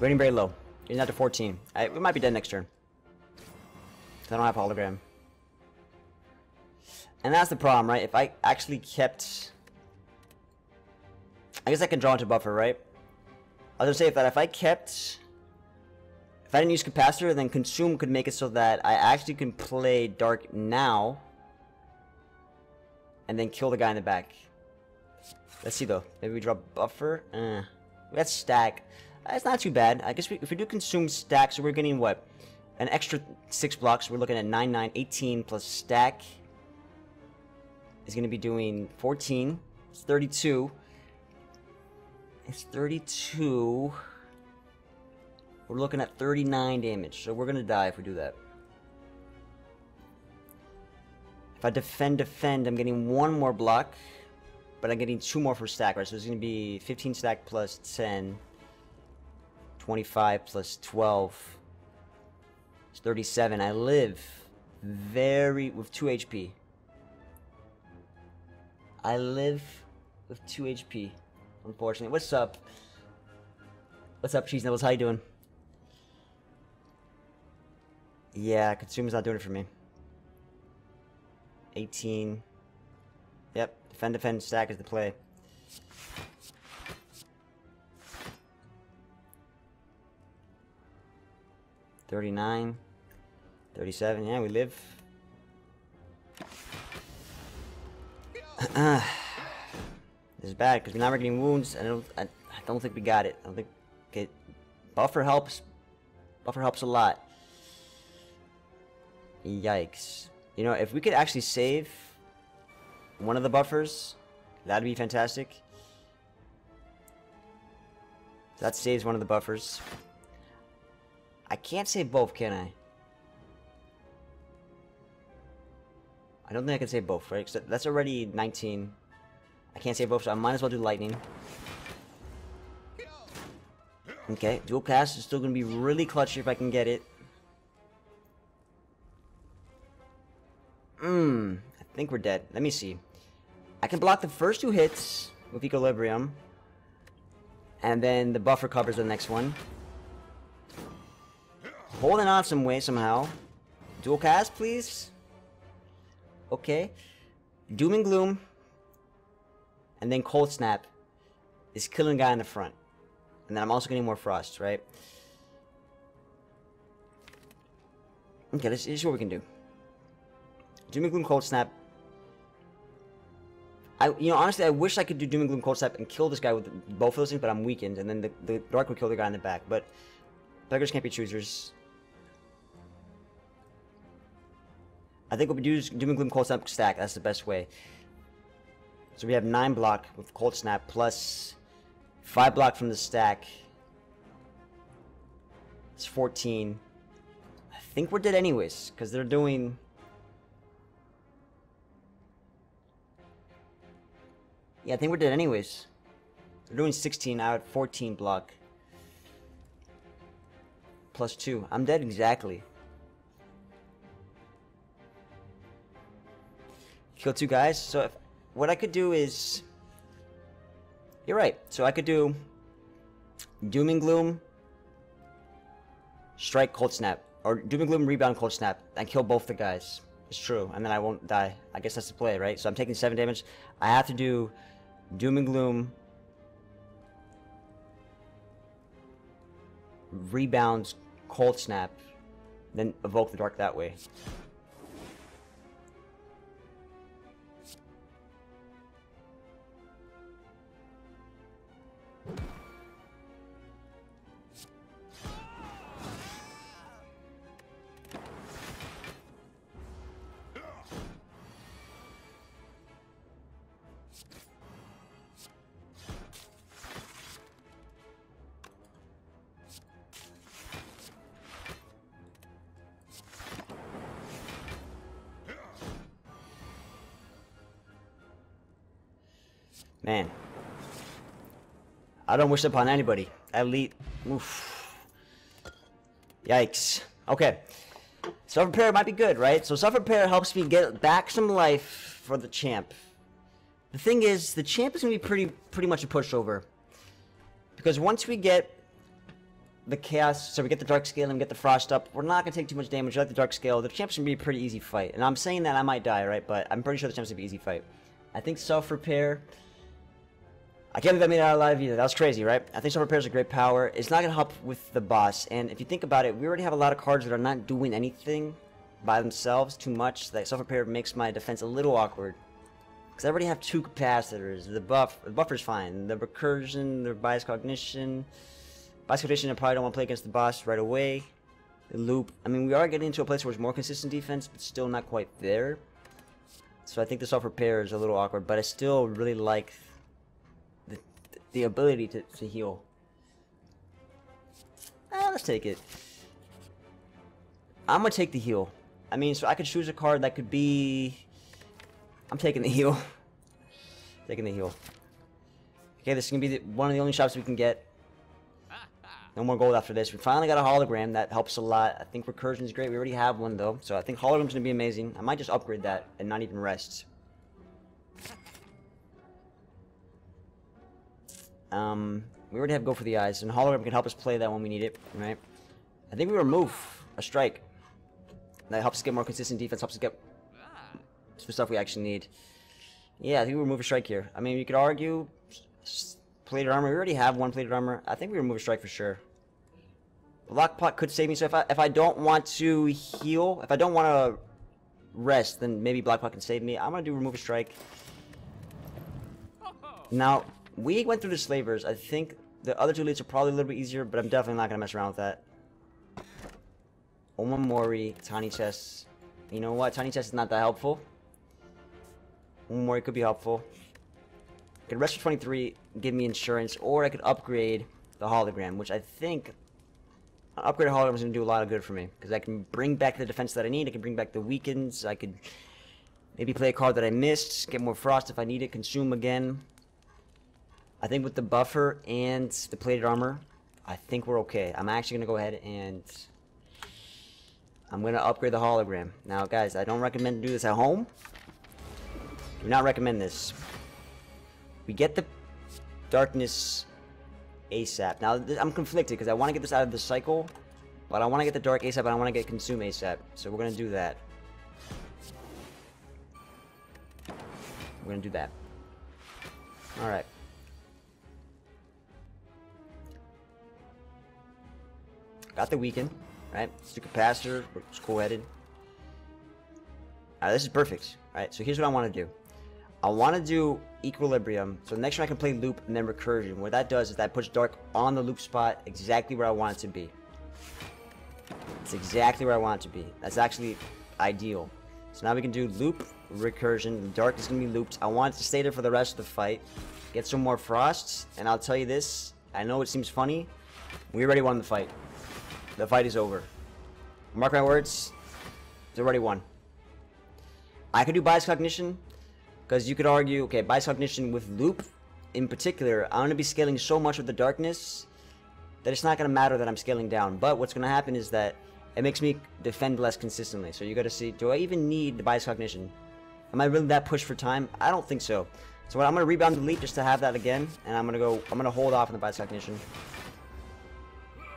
Rating very low. He's not to 14. I, we might be dead next turn. I don't have hologram. And that's the problem, right? If I actually kept... I guess I can draw into buffer, right? I was gonna say that if I kept... If I didn't use capacitor, then consume could make it so that I actually can play dark now. And then kill the guy in the back. Let's see though. Maybe we draw buffer. Uh, let's stack. Uh, That's not too bad. I guess we, if we do consume stack, so we're getting what? An extra 6 blocks. We're looking at 9, 9, 18 plus stack is going to be doing 14. It's 32. It's 32. We're looking at 39 damage, so we're going to die if we do that. If I defend, defend, I'm getting one more block, but I'm getting two more for stack, right? So it's going to be 15 stack plus 10. 25 plus 12 is 37. I live very with 2 HP. I live with 2 HP, unfortunately. What's up? What's up, Cheese Nibbles? How you doing? Yeah, Consumer's not doing it for me. 18. Yep, defend, defend, stack is the play. 39, 37. Yeah, we live. this is bad because now we're getting wounds. I don't. I, I don't think we got it. I don't think. Okay, buffer helps. Buffer helps a lot. Yikes. You know, if we could actually save one of the buffers, that'd be fantastic. That saves one of the buffers. I can't say both, can I? I don't think I can say both, right? That's already 19. I can't say both, so I might as well do lightning. Okay, dual cast is still going to be really clutch if I can get it. Mmm, I think we're dead. Let me see. I can block the first two hits with Equilibrium. And then the buffer covers the next one. Holding on some way somehow. Dual cast, please. Okay. Doom and Gloom. And then Cold Snap is killing guy in the front. And then I'm also getting more Frost, right? Okay, this is what we can do. Doom and Gloom Cold Snap. I, you know, honestly, I wish I could do Doom and Gloom Cold Snap and kill this guy with both of those things, but I'm weakened, and then the, the Dark would kill the guy in the back. But beggars can't be choosers. I think what we do is Doom and Gloom Cold Snap stack. That's the best way. So we have 9 block with Cold Snap plus 5 block from the stack. It's 14. I think we're dead anyways, because they're doing... Yeah, I think we're dead anyways. They're doing 16 I out, 14 block. Plus 2. I'm dead exactly. Kill two guys. So if, what I could do is... You're right. So I could do Doom and Gloom, Strike, Cold Snap. Or Doom and Gloom, Rebound, Cold Snap. And kill both the guys. It's true. And then I won't die. I guess that's the play, right? So I'm taking 7 damage. I have to do Doom and Gloom, Rebounds, Cold Snap, then evoke the Dark that way. I don't wish upon anybody. Elite. Oof. Yikes. Okay. Self-repair might be good, right? So self-repair helps me get back some life for the champ. The thing is, the champ is going to be pretty pretty much a pushover. Because once we get the chaos, so we get the dark scale and get the frost up, we're not going to take too much damage. like the dark scale, the champ's going to be a pretty easy fight. And I'm saying that I might die, right? But I'm pretty sure the champ's going to be an easy fight. I think self-repair... I can't believe I made it out alive either. That was crazy, right? I think self-repair is a great power. It's not going to help with the boss. And if you think about it, we already have a lot of cards that are not doing anything by themselves too much. That self-repair makes my defense a little awkward. Because I already have two capacitors. The buff, the buffer's fine. The recursion, the bias cognition. Bias cognition, I probably don't want to play against the boss right away. The loop. I mean, we are getting into a place where it's more consistent defense, but still not quite there. So I think the self-repair is a little awkward, but I still really like the ability to, to heal. Ah, let's take it. I'm gonna take the heal. I mean, so I could choose a card that could be... I'm taking the heal. taking the heal. Okay, this is gonna be the, one of the only shops we can get. No more gold after this. We finally got a hologram. That helps a lot. I think recursion is great. We already have one, though. So I think hologram's going to be amazing. I might just upgrade that and not even rest. Um, we already have go for the eyes. And hologram can help us play that when we need it, right? I think we remove a strike. That helps us get more consistent defense. Helps us get some stuff we actually need. Yeah, I think we remove a strike here. I mean, you could argue plated armor. We already have one plated armor. I think we remove a strike for sure. Lockpot could save me, so if I if I don't want to heal, if I don't want to rest, then maybe Blackpot can save me. I'm gonna do remove a strike. Now, we went through the slavers. I think the other two leads are probably a little bit easier, but I'm definitely not gonna mess around with that. Omamori, Tiny Chest. You know what? Tiny Chest is not that helpful. Omamori could be helpful. I could rest for 23, give me insurance, or I could upgrade the hologram, which I think upgrade hologram is going to do a lot of good for me because I can bring back the defense that I need. I can bring back the weakens. I could maybe play a card that I missed, get more frost if I need it, consume again. I think with the buffer and the plated armor, I think we're okay. I'm actually going to go ahead and I'm going to upgrade the hologram. Now, guys, I don't recommend do this at home. Do not recommend this. We get the darkness ASAP. Now, I'm conflicted because I want to get this out of the cycle, but I want to get the dark ASAP, and I want to get consume ASAP. So we're going to do that. We're going to do that. Alright. Got the weaken, right? It's the capacitor, it's cool-headed. Alright, this is perfect. Alright, so here's what I want to do. I want to do Equilibrium. So the next one I can play Loop and then Recursion. What that does is that puts Dark on the Loop spot exactly where I want it to be. It's exactly where I want it to be. That's actually ideal. So now we can do Loop, Recursion. Dark is going to be looped. I want it to stay there for the rest of the fight. Get some more Frosts. And I'll tell you this. I know it seems funny. We already won the fight. The fight is over. Mark my words. It's already won. I could do Bias Cognition. Because you could argue, okay, Bias Cognition with Loop, in particular, I'm going to be scaling so much with the Darkness that it's not going to matter that I'm scaling down. But what's going to happen is that it makes me defend less consistently. So you got to see, do I even need the Bias Cognition? Am I really that push for time? I don't think so. So what I'm going to rebound delete just to have that again, and I'm going to go, I'm going to hold off on the Bias Cognition.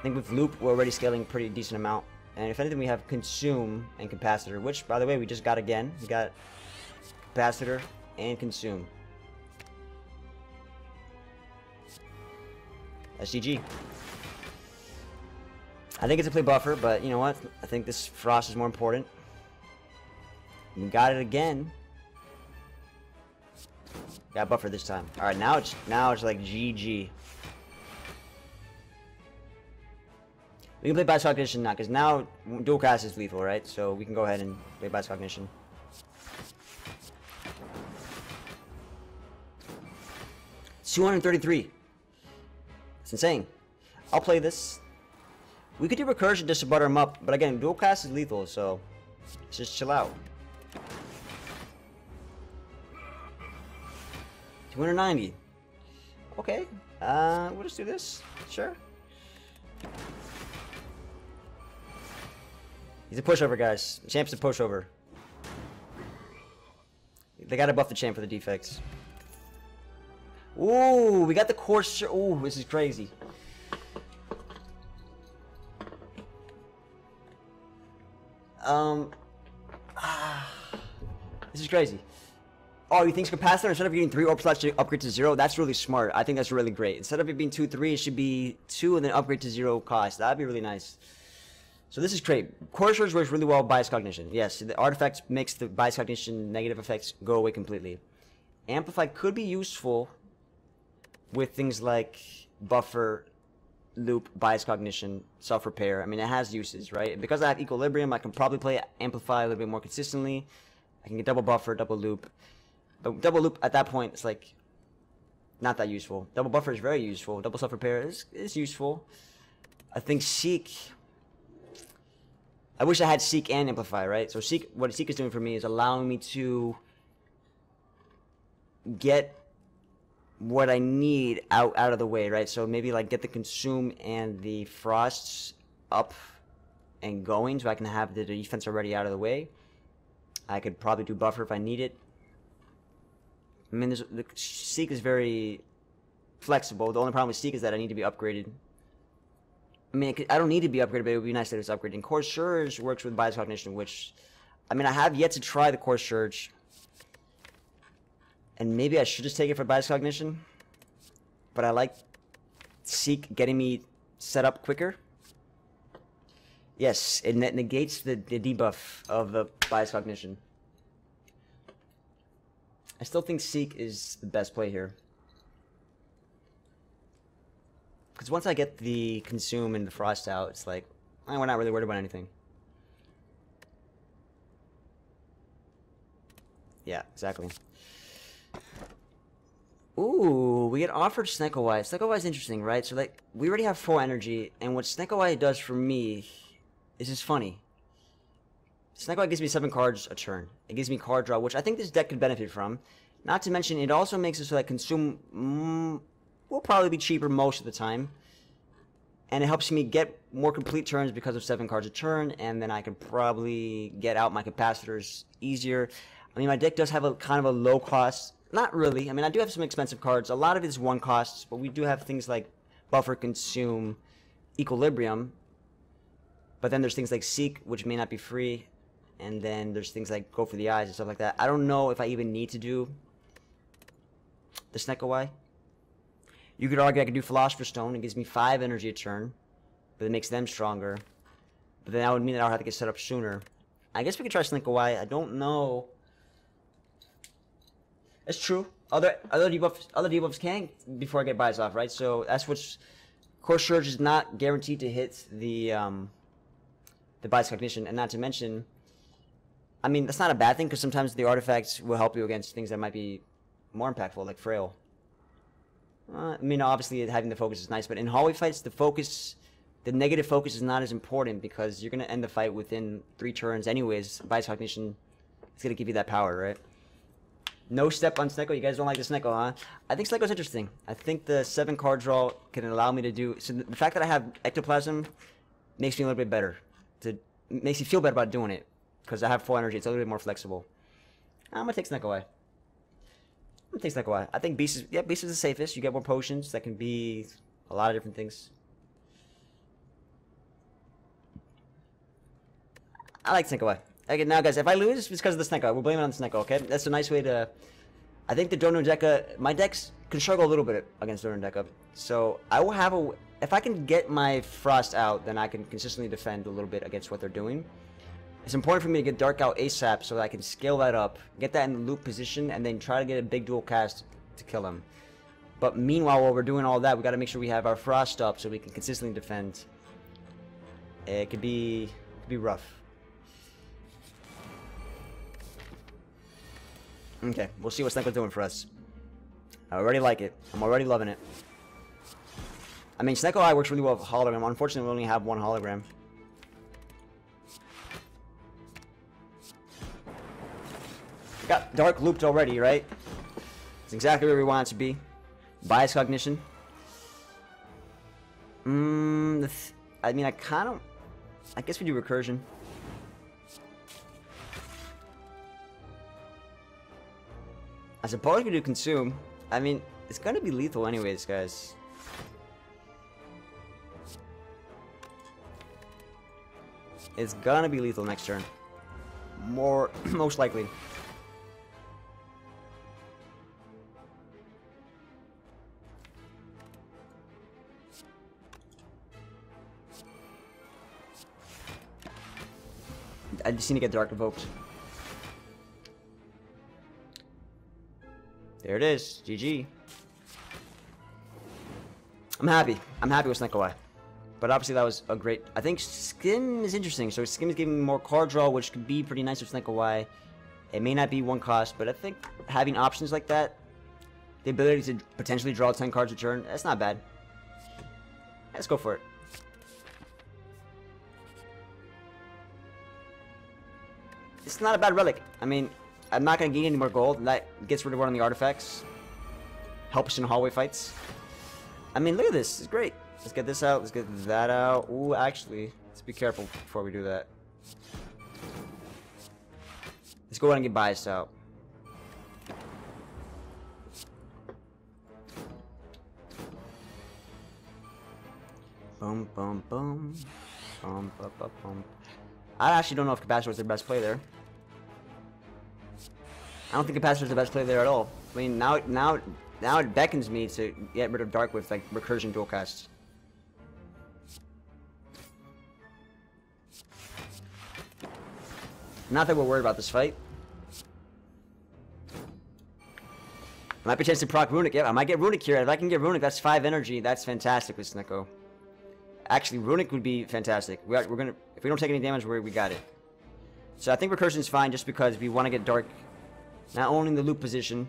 I think with Loop, we're already scaling pretty decent amount. And if anything, we have Consume and Capacitor, which, by the way, we just got again. We got Capacitor, and consume. SGG. I think it's a play buffer, but you know what? I think this frost is more important. We got it again. Got buffer this time. All right, now it's now it's like GG. We can play Bias Cognition now, because now dual cast is lethal, right? So we can go ahead and play Bias Cognition. It's 233. It's insane. I'll play this. We could do recursion just to butter him up, but again, dual cast is lethal, so just chill out. 290. Okay. Uh, we'll just do this. Sure. He's a pushover, guys. Champ's a pushover. They gotta buff the champ for the defects. Ooh, we got the course. Ooh, this is crazy. Um, ah, this is crazy. Oh, you think capacitor instead of getting three orb slots to upgrade to zero? That's really smart. I think that's really great. Instead of it being two, three, it should be two and then upgrade to zero cost. That'd be really nice. So this is great. Surge works really well with Bias Cognition. Yes, the artifact makes the Bias Cognition negative effects go away completely. Amplify could be useful with things like buffer, loop, bias cognition, self-repair. I mean, it has uses, right? Because I have equilibrium, I can probably play amplify a little bit more consistently. I can get double buffer, double loop. But double loop at that point, it's like not that useful. Double buffer is very useful. Double self-repair is, is useful. I think Seek... I wish I had Seek and Amplify, right? So Seek, what Seek is doing for me is allowing me to get what I need out out of the way, right? So maybe like get the consume and the frosts up and going so I can have the defense already out of the way. I could probably do buffer if I need it. I mean, the Seek is very flexible. The only problem with Seek is that I need to be upgraded. I mean, I don't need to be upgraded, but it would be nice that it's upgraded. And Core Surge works with Bias Cognition, which, I mean, I have yet to try the Core Surge. And maybe I should just take it for bias cognition. But I like Seek getting me set up quicker. Yes, it negates the, the debuff of the bias cognition. I still think Seek is the best play here. Because once I get the Consume and the Frost out, it's like, eh, we're not really worried about anything. Yeah, exactly. Ooh, we get offered. Snecko Eye is interesting, right? So like, we already have full energy, and what Snecko Eye does for me is just funny. Snecko Eye gives me seven cards a turn. It gives me card draw, which I think this deck could benefit from. Not to mention, it also makes it so that consume mm, will probably be cheaper most of the time. And it helps me get more complete turns because of seven cards a turn, and then I can probably get out my capacitors easier. I mean, my deck does have a kind of a low cost not really. I mean, I do have some expensive cards. A lot of it is one costs, but we do have things like Buffer, Consume, Equilibrium. But then there's things like Seek, which may not be free. And then there's things like Go for the Eyes and stuff like that. I don't know if I even need to do the Snecko Eye. You could argue I could do Philosopher's Stone. It gives me 5 energy a turn. But it makes them stronger. But then that would mean that I would have to get set up sooner. I guess we could try Snecko Eye. I don't know it's true. Other other debuffs other debuffs can before I get buys off, right? So that's what's Core Surge is not guaranteed to hit the um, the bias cognition, and not to mention, I mean that's not a bad thing because sometimes the artifacts will help you against things that might be more impactful, like Frail. Uh, I mean, obviously having the focus is nice, but in hallway fights, the focus, the negative focus is not as important because you're gonna end the fight within three turns anyways. Bias cognition is gonna give you that power, right? No step on Snecko. You guys don't like the Snecko, huh? I think Snecko's interesting. I think the seven card draw can allow me to do. So the fact that I have Ectoplasm makes me a little bit better. To makes you feel better about doing it because I have full energy. It's a little bit more flexible. I'm gonna take Snecko Eye. I'm gonna take I think Beast is yeah Beast is the safest. You get more potions that can be a lot of different things. I like Snecko Eye. Okay, now guys, if I lose, it's because of the Snecko. We'll blame it on the Snecko, okay? That's a nice way to... I think the Donodeka... My decks can struggle a little bit against Donodeka. So, I will have a... If I can get my Frost out, then I can consistently defend a little bit against what they're doing. It's important for me to get Dark out ASAP so that I can scale that up, get that in the loop position, and then try to get a big dual cast to kill him. But meanwhile, while we're doing all that, we got to make sure we have our Frost up so we can consistently defend. It could be, could be rough. Okay, we'll see what Snecko's doing for us. I already like it. I'm already loving it. I mean, Snecko Eye works really well with hologram. Unfortunately, we only have one hologram. Got Dark looped already, right? It's exactly where we want it to be. Bias cognition. Mmm, I mean, I kind of... I guess we do recursion. I suppose we do consume. I mean, it's gonna be lethal anyways, guys. It's gonna be lethal next turn. More, most likely. I just need to get Dark evoked. There it is. GG. I'm happy. I'm happy with Snecko But obviously that was a great... I think Skim is interesting. So Skim is giving me more card draw, which could be pretty nice with Snecko It may not be one cost, but I think having options like that, the ability to potentially draw 10 cards a turn, that's not bad. Let's go for it. It's not a bad relic. I mean, I'm not going to gain any more gold. That gets rid of one of the artifacts. Helps in hallway fights. I mean, look at this. It's great. Let's get this out. Let's get that out. Ooh, actually, let's be careful before we do that. Let's go ahead and get biased out. Boom, boom, boom. Boom, boom, boom. I actually don't know if Capacitor is the best play there. I don't think Capacitor is the best play there at all. I mean, now, now, now it beckons me to get rid of Dark with like recursion dual casts. Not that we're worried about this fight. Might be a chance to proc Runic. Yeah, I might get Runic here. If I can get Runic, that's 5 energy. That's fantastic with Snecko. Actually, Runic would be fantastic. We are, we're gonna if we don't take any damage, we we got it. So I think recursion is fine just because we want to get Dark not only in the loop position,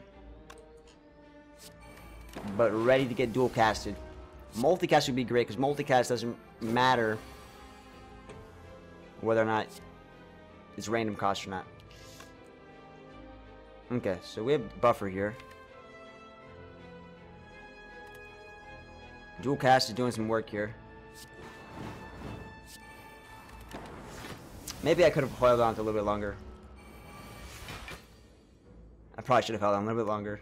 but ready to get dual casted. Multicast would be great because multicast doesn't matter whether or not it's random cost or not. Okay, so we have buffer here. Dual cast is doing some work here. Maybe I could have held on to a little bit longer. I probably should have held on a little bit longer.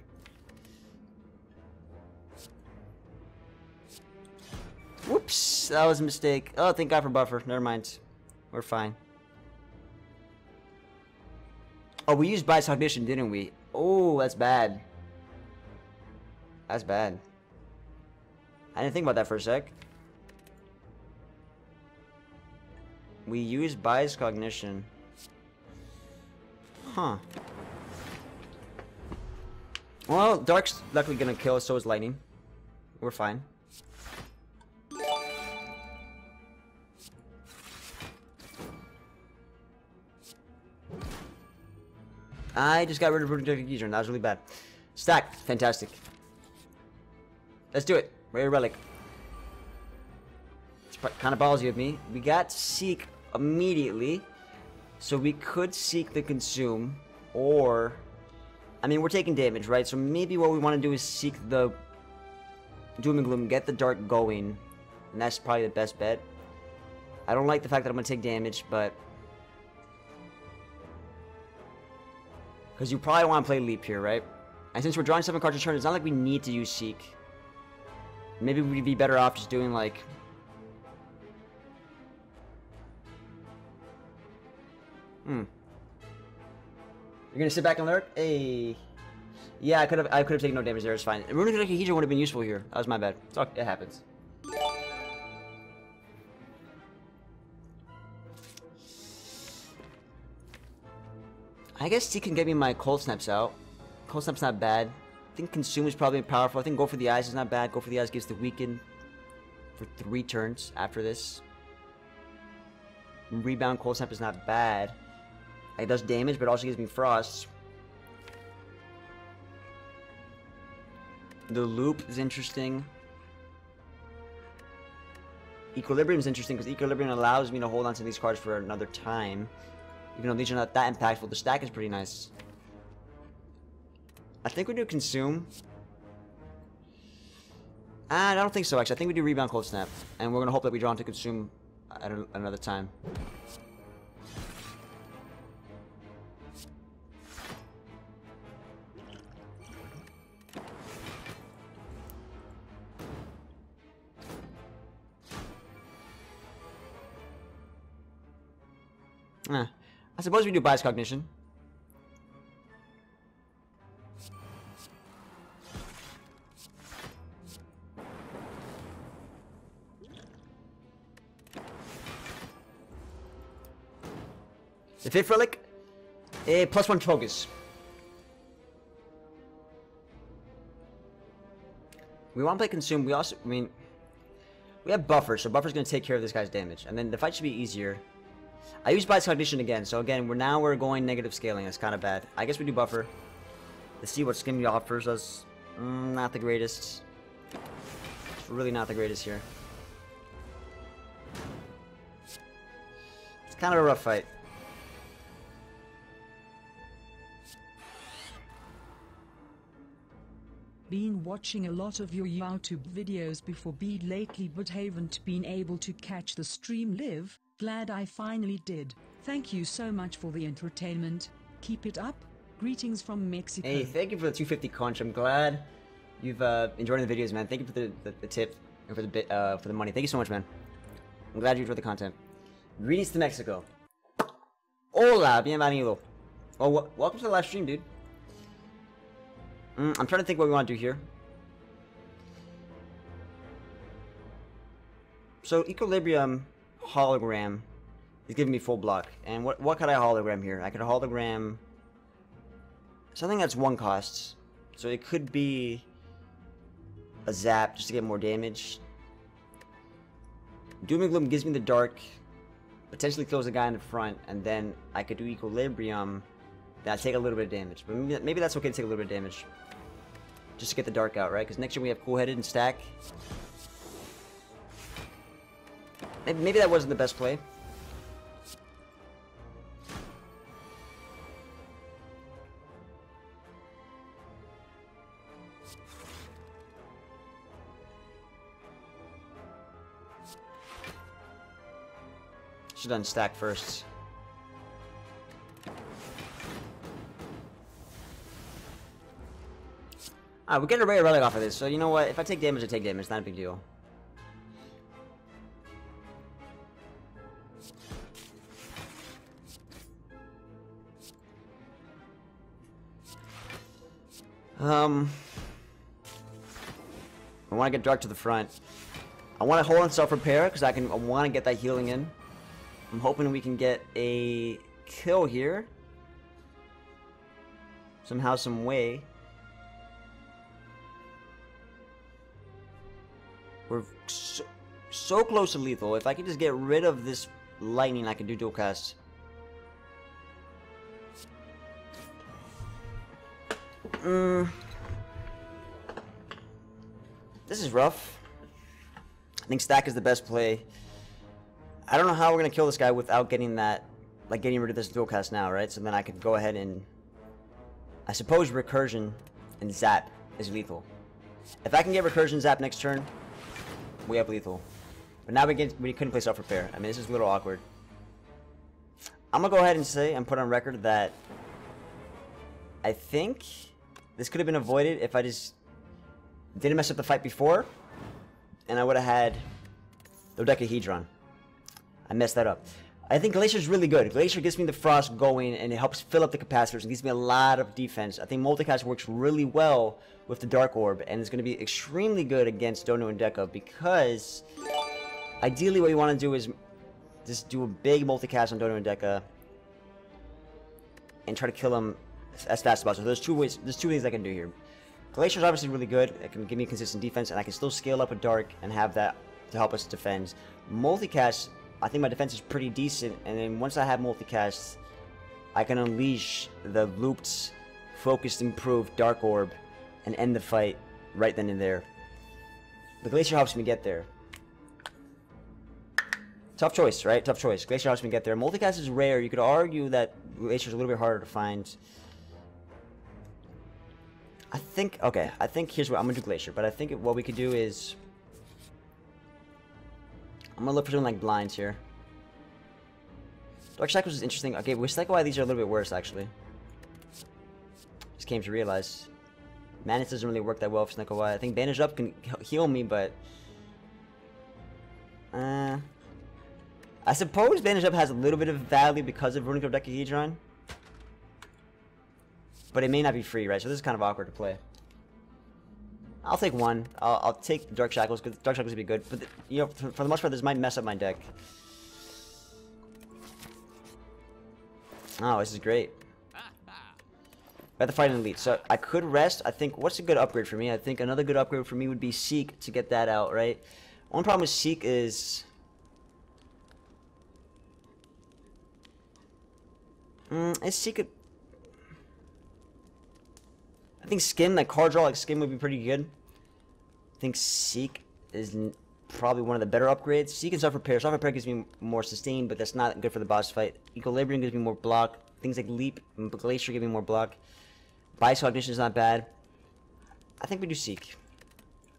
Whoops, that was a mistake. Oh, thank God for buffer. Never mind. We're fine. Oh, we used Bias Cognition, didn't we? Oh, that's bad. That's bad. I didn't think about that for a sec. We use bias cognition. Huh. Well, Dark's luckily gonna kill us, so is Lightning. We're fine. I just got rid of Runic Diffusion. That was really bad. Stack. Fantastic. Let's do it. Rare Relic. It's kind of ballsy of me. We got Seek immediately. So we could seek the consume, or... I mean, we're taking damage, right? So maybe what we want to do is seek the Doom and Gloom, get the Dark going, and that's probably the best bet. I don't like the fact that I'm going to take damage, but... Because you probably want to play Leap here, right? And since we're drawing 7 cards a turn, it's not like we need to use Seek. Maybe we'd be better off just doing, like, Hmm. You're gonna sit back and lurk? Hey. Yeah, I could have I could have taken no damage there, it's fine. Runic Adhesion would have been useful here. That was my bad. It's it happens. I guess he can get me my cold snaps out. Cold snap's not bad. I think consume is probably powerful. I think go for the eyes is not bad. Go for the eyes gives the weaken for three turns after this. Rebound cold snap is not bad. It does damage, but also gives me frost. The loop is interesting. Equilibrium is interesting because Equilibrium allows me to hold on to these cards for another time. Even though these are not that impactful, the stack is pretty nice. I think we do consume. Ah, I don't think so, actually. I think we do rebound cold snap. And we're going to hope that we draw into consume at another time. Eh. I suppose we do bias cognition. The fifth relic, a plus one focus. We want to play consume. We also, I mean, we have buffer, so buffer's going to take care of this guy's damage, and then the fight should be easier. I use bias cognition again, so again, we're now we're going negative scaling. That's kind of bad. I guess we do buffer. Let's see what Skimmy offers us. Mm, not the greatest. It's really not the greatest here. It's kind of a rough fight. Been watching a lot of your YouTube videos before beat lately but haven't been able to catch the stream live, glad I finally did. Thank you so much for the entertainment. Keep it up. Greetings from Mexico. Hey, thank you for the 250 conch. I'm glad you've uh, enjoyed the videos, man. Thank you for the, the, the tip and for the bit uh, for the money. Thank you so much, man. I'm glad you enjoyed the content. Greetings to Mexico. Hola, bienvenido. Oh, welcome to the live stream, dude. Mm, I'm trying to think what we want to do here. So Equilibrium hologram is giving me full block. And what what could I hologram here? I could hologram something that's one cost. So it could be a zap just to get more damage. Doom and Gloom gives me the dark, potentially kills the guy in the front, and then I could do Equilibrium that take a little bit of damage. But maybe, that's okay to take a little bit of damage. Just to get the dark out, right? Because next year we have Cool-Headed and Stack. Maybe, that wasn't the best play. Should have done stack first. Alright, we get a rare relic off of this, so you know what? If I take damage, I take damage. Not a big deal. Um, I want to get Dark to the front. I want to hold on self-repair because I can. I want to get that healing in. I'm hoping we can get a kill here. Somehow, some way. We're so, so close to lethal. If I could just get rid of this lightning, I can do dual cast. Mm. This is rough. I think stack is the best play. I don't know how we're gonna kill this guy without getting that, like getting rid of this dual cast now, right? So then I could go ahead and, I suppose recursion and zap is lethal. If I can get recursion zap next turn, we have lethal. But now we get we couldn't play self repair. I mean this is a little awkward. I'm gonna go ahead and say and put on record that I think this could have been avoided if I just didn't mess up the fight before, and I would have had the Dodecahedron. I messed that up. I think Glacier is really good. Glacier gets me the Frost going, and it helps fill up the capacitors and gives me a lot of defense. I think Multicast works really well with the Dark Orb, and it's going to be extremely good against Donu and Deca because ideally what you want to do is just do a big multicast on Donu and Deca and try to kill him as fast as possible. So there's two ways. There's two things I can do here. Glacier is obviously really good. It can give me consistent defense, and I can still scale up a Dark and have that to help us defend. Multicast, I think my defense is pretty decent, and then once I have multicast, I can unleash the looped, focused, improved Dark Orb and end the fight right then and there. The Glacier helps me get there. Tough choice, right? Tough choice. Glacier helps me get there. Multicast is rare. You could argue that Glacier is a little bit harder to find. I think, okay, I think here's what I'm gonna do Glacier, but I think what we could do is I'm gonna look for something like blinds here. Dark Shackles is interesting. Okay, with Snecko Eye these are a little bit worse, actually. Just came to realize. Manus doesn't really work that well for Eye. I think Bandage Up can heal me, but... Uh... I suppose Bandage Up has a little bit of value because of Runic Dodecahedron. But it may not be free, right? So this is kind of awkward to play. I'll take one. I'll, I'll take Dark Shackles, because Dark Shackles would be good. But, the, you know, for, for the most part, this might mess up my deck. Oh, this is great. I have to fight an elite. So I could rest. I think, what's a good upgrade for me? I think another good upgrade for me would be Seek to get that out, right? One problem with Seek is... Mm, is Seek a... I think Skim, like card draw like Skim would be pretty good. I think Seek is probably one of the better upgrades. Seek and Self Repair. Self Repair gives me more sustain, but that's not good for the boss fight. Equilibrium gives me more block. Things like Leap Glacier give me more block. Bias Cognition is not bad. I think we do Seek.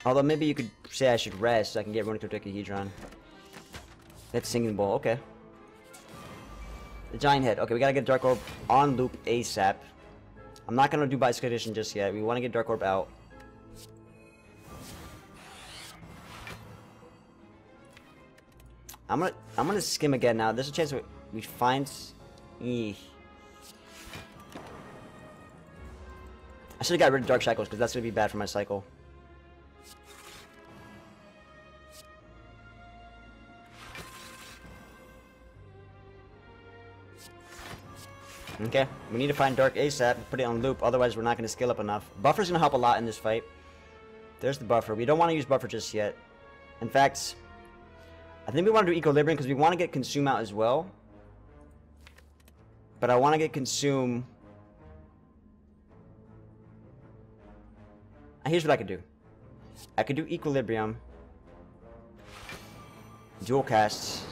Although maybe you could say I should rest so I can get Runic Dodecahedron. That's Singing Bowl, okay. The Giant Head. Okay, we gotta get Dark Orb on loop ASAP. I'm not gonna do Bias Cognition just yet. We wanna get Dark Orb out. I'm gonna I'm gonna skim again now. There's a chance we find. Eeh. I should have got rid of Dark Shackles because that's gonna be bad for my cycle. Okay, we need to find Dark ASAP and put it on loop, otherwise we're not going to skill up enough. Buffer's going to help a lot in this fight. There's the buffer. We don't want to use buffer just yet. In fact, I think we want to do Equilibrium because we want to get Consume out as well. But I want to get Consume... Here's what I could do. I could do Equilibrium. Dual casts.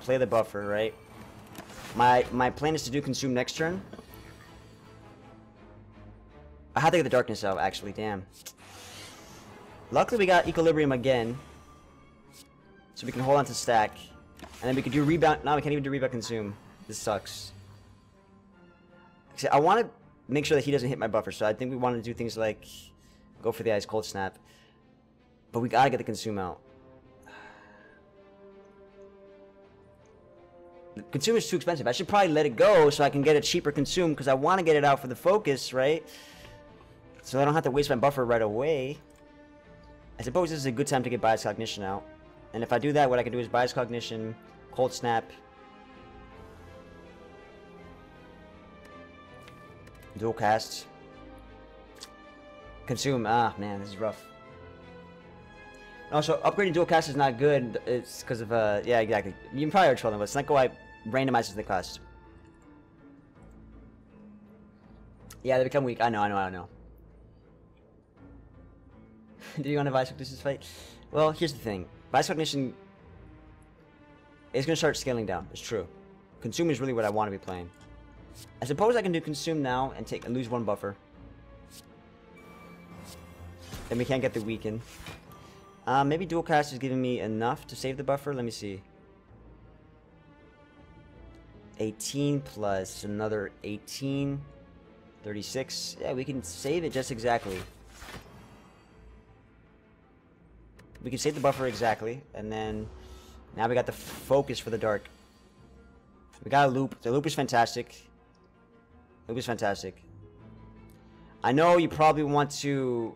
Play the buffer, right? My my plan is to do Consume next turn. I had to get the Darkness out, actually, damn. Luckily we got Equilibrium again. So we can hold on to stack. And then we can do rebound. No, we can't even do rebound consume. This sucks. I want to make sure that he doesn't hit my buffer. So I think we want to do things like go for the ice cold snap. But we gotta get the consume out. The consume is too expensive. I should probably let it go so I can get a cheaper consume because I want to get it out for the focus, right? So I don't have to waste my buffer right away. I suppose this is a good time to get bias cognition out. And if I do that, what I can do is Bias Cognition, Cold Snap, Dual Cast, Consume. Ah, man, this is rough. Also, upgrading Dual Cast is not good. It's because of, uh, yeah, exactly. You can probably control them, but Snecko Eye randomizes the cost. Yeah, they become weak. I know, I know, I know. do you want to Bias Cognition fight? Well, here's the thing. Bias Cognition is going to start scaling down. It's true. Consume is really what I want to be playing. I suppose I can do Consume now and take and lose one buffer. Then we can't get the Weaken. Uh, maybe Dual Cast is giving me enough to save the buffer. Let me see. 18 plus another 18. 36. Yeah, we can save it just exactly. we can save the buffer exactly, and then now we got the focus for the dark. We got a loop. The loop is fantastic. Loop is fantastic. I know you probably want to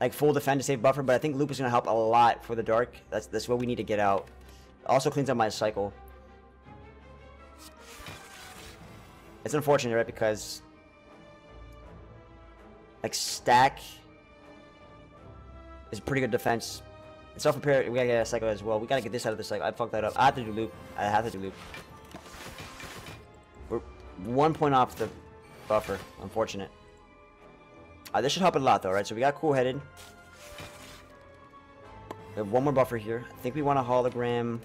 like full defend to save buffer, but I think loop is gonna help a lot for the dark. That's that's what we need to get out. Also cleans up my cycle. It's unfortunate, right? Because like stack is a pretty good defense. Self-repair, we gotta get a cycle as well. We gotta get this out of the cycle. I fucked that up. I have to do loop. I have to do loop. We're one point off the buffer. Unfortunate. Uh, this should help a lot though, right? So we got cool-headed. We have one more buffer here. I think we want a hologram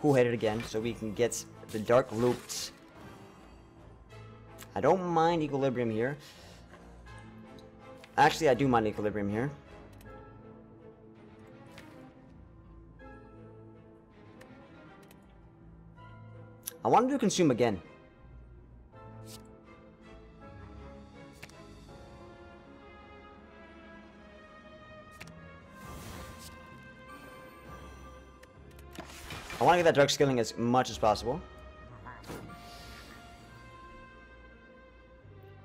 cool-headed again so we can get the dark looped. I don't mind equilibrium here. Actually, I do mind Equilibrium here. I want to do Consume again. I want to get that dark skilling as much as possible.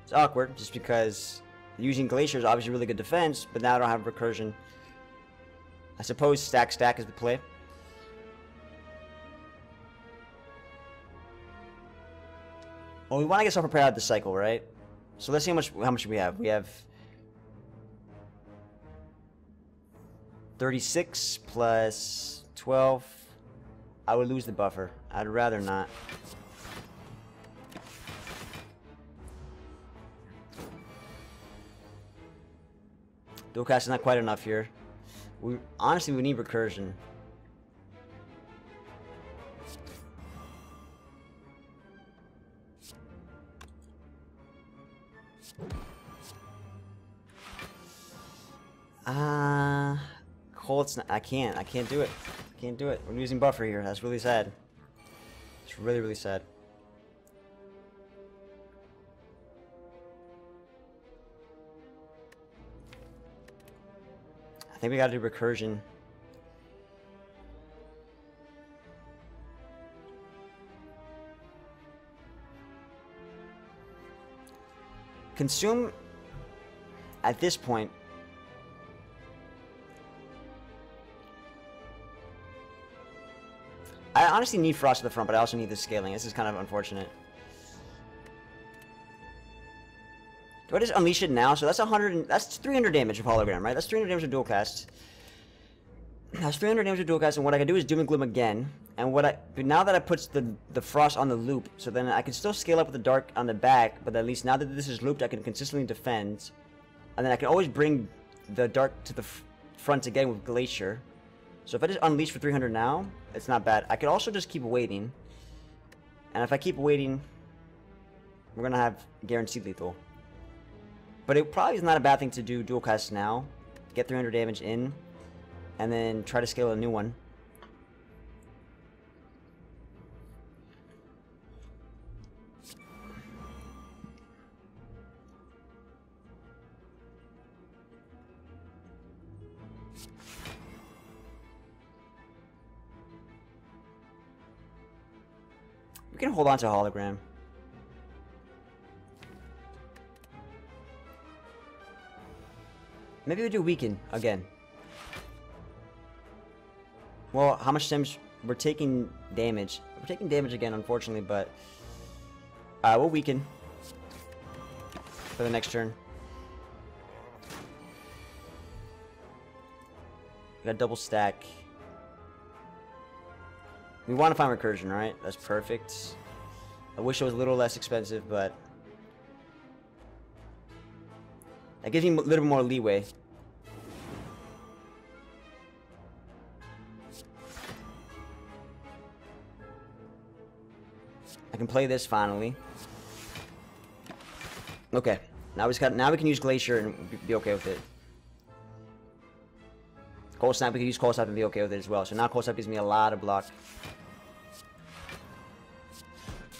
It's awkward, just because using Glacier is obviously really good defense, but now I don't have recursion. I suppose stack stack is the play. Well, we want to get self prepared out of the cycle, right? So let's see how much how much we have. We have 36 plus 12. I would lose the buffer. I'd rather not. Dual cast is not quite enough here. We honestly we need recursion. Ah, uh, Colt's. Not, I can't. I can't do it. I Can't do it. We're losing buffer here. That's really sad. It's really, really sad. I think we gotta do recursion. Consume, at this point, I honestly need Frost at the front, but I also need the scaling. This is kind of unfortunate. Do I just unleash it now? So that's 100. that's 300 damage of hologram, right? That's 300 damage of dual cast. That's 300 damage of dual cast, and what I can do is doom and gloom again. And what I now that I put the the frost on the loop, so then I can still scale up with the dark on the back, but at least now that this is looped, I can consistently defend. And then I can always bring the dark to the front again with glacier. So if I just unleash for 300 now, it's not bad. I could also just keep waiting. And if I keep waiting, we're gonna have guaranteed lethal. But it probably is not a bad thing to do dual cast now. Get 300 damage in. And then try to scale a new one. We can hold on to hologram. Maybe we do weaken again. Well, how much damage? We're taking damage. We're taking damage again, unfortunately, but... Uh, we'll weaken. For the next turn. We got double stack. We want to find recursion, right? That's perfect. I wish it was a little less expensive, but... That gives me a little more leeway. I can play this finally. Okay. Now we got now we can use Glacier and be okay with it. Cold Snap, we can use Cold Snap and be okay with it as well. So now Cold Snap gives me a lot of block.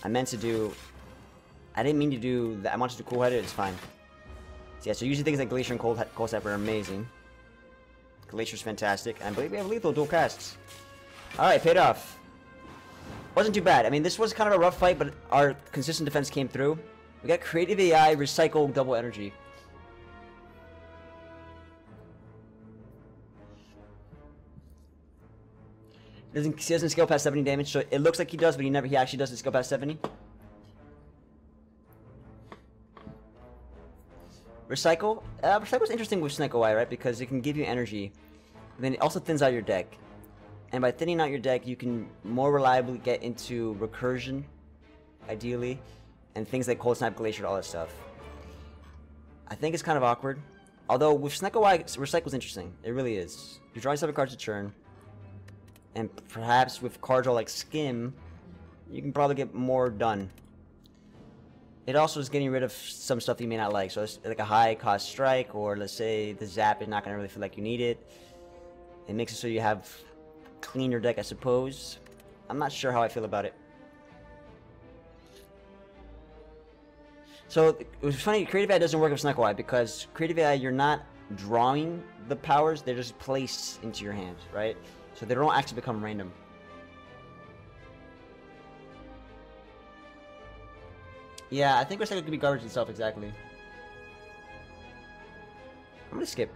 I meant to do... I didn't mean to do that. I wanted to do Cool Headed. It's fine. So yeah, so usually things like Glacier and Cold, Cold Snap are amazing. Glacier's fantastic. I believe we have lethal dual casts. Alright, paid off. Wasn't too bad. I mean, this was kind of a rough fight, but our consistent defense came through. We got Creative AI, Recycle, Double Energy. Doesn't he doesn't scale past 70 damage, so it looks like he does, but he never he actually doesn't scale past 70. Recycle? Uh, Recycle's interesting with Snecko Eye, right? Because it can give you energy. And then it also thins out your deck. And by thinning out your deck, you can more reliably get into recursion, ideally, and things like Cold Snap, Glacier, all that stuff. I think it's kind of awkward. Although with Snecko Eye, Recycle's interesting. It really is. You're drawing 7 cards a turn. And perhaps with cards like Skim, you can probably get more done. it also is getting rid of some stuff you may not like. So it's like a high cost strike, or let's say the zap is not going to really feel like you need it. It makes it so you have cleaner deck, I suppose. I'm not sure how I feel about it. So it was funny, Creative AI doesn't work with Eye because Creative AI, you're not drawing the powers, they're just placed into your hand, right? So they don't actually become random. Yeah, I think Recycle could be garbage itself, exactly. I'm gonna skip.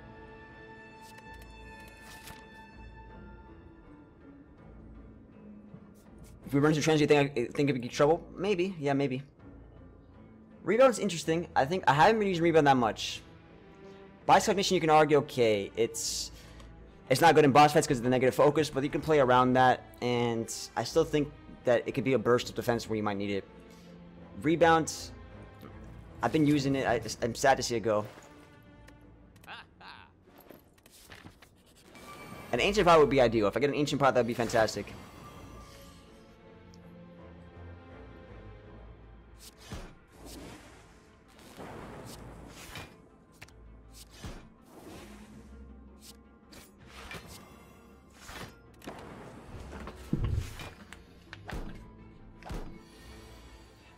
If we run into trends, you think I eh, think it'd be trouble? Maybe. Yeah, maybe. Rebound is interesting. I think I haven't been using rebound that much. Bias cognition, you can argue, okay, it's it's not good in boss fights because of the negative focus, but you can play around that, and I still think that it could be a burst of defense where you might need it. Rebound, I've been using it. I, I'm sad to see it go. An ancient pot would be ideal. If I get an ancient pot, that'd be fantastic.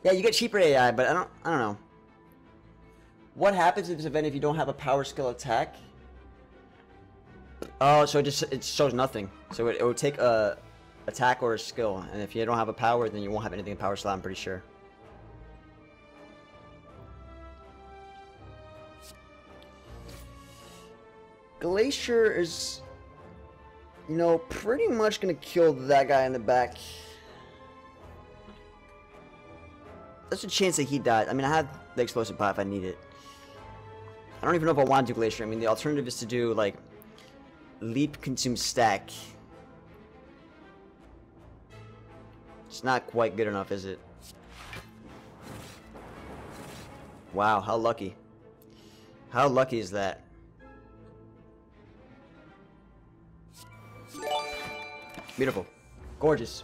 Yeah, you get cheaper AI, but I don't I don't know. What happens in this event if you don't have a power skill attack? Oh, so it just it shows nothing. So it, it would take a attack or a skill, and if you don't have a power, then you won't have anything in power slot. I'm pretty sure. Glacier is, you know, pretty much gonna kill that guy in the back. There's a chance that he died. I mean, I have the explosive pot if I need it. I don't even know if I want to do Glacier. I mean, the alternative is to do, like, Leap, Consume, Stack. It's not quite good enough, is it? Wow, how lucky. How lucky is that? Beautiful. Gorgeous.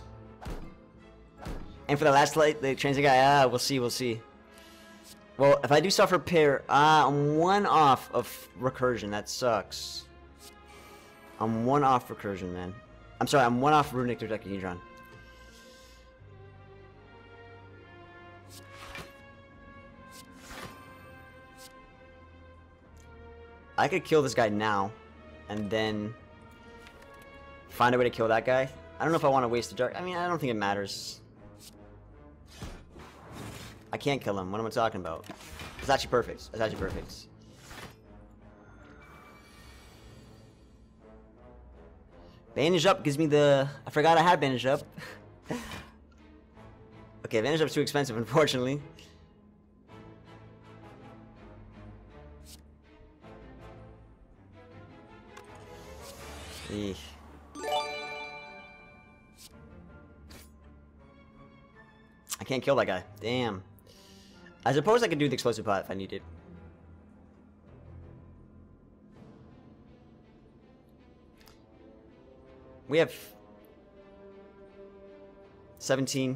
And for the last light, the transit guy, ah, we'll see, we'll see. Well, if I do suffer pair, ah, I'm one off of recursion. That sucks. I'm one off recursion, man. I'm sorry, I'm one off runic dodecahedron. I could kill this guy now, and then find a way to kill that guy. I don't know if I want to waste the dark. I mean, I don't think it matters. I can't kill him. What am I talking about? It's actually perfect. It's actually perfect. Bandage up gives me the... I forgot I had bandage up. okay, bandage up's too expensive, unfortunately. Eesh. I can't kill that guy. Damn. I suppose I could do the explosive pot if I needed. We have 17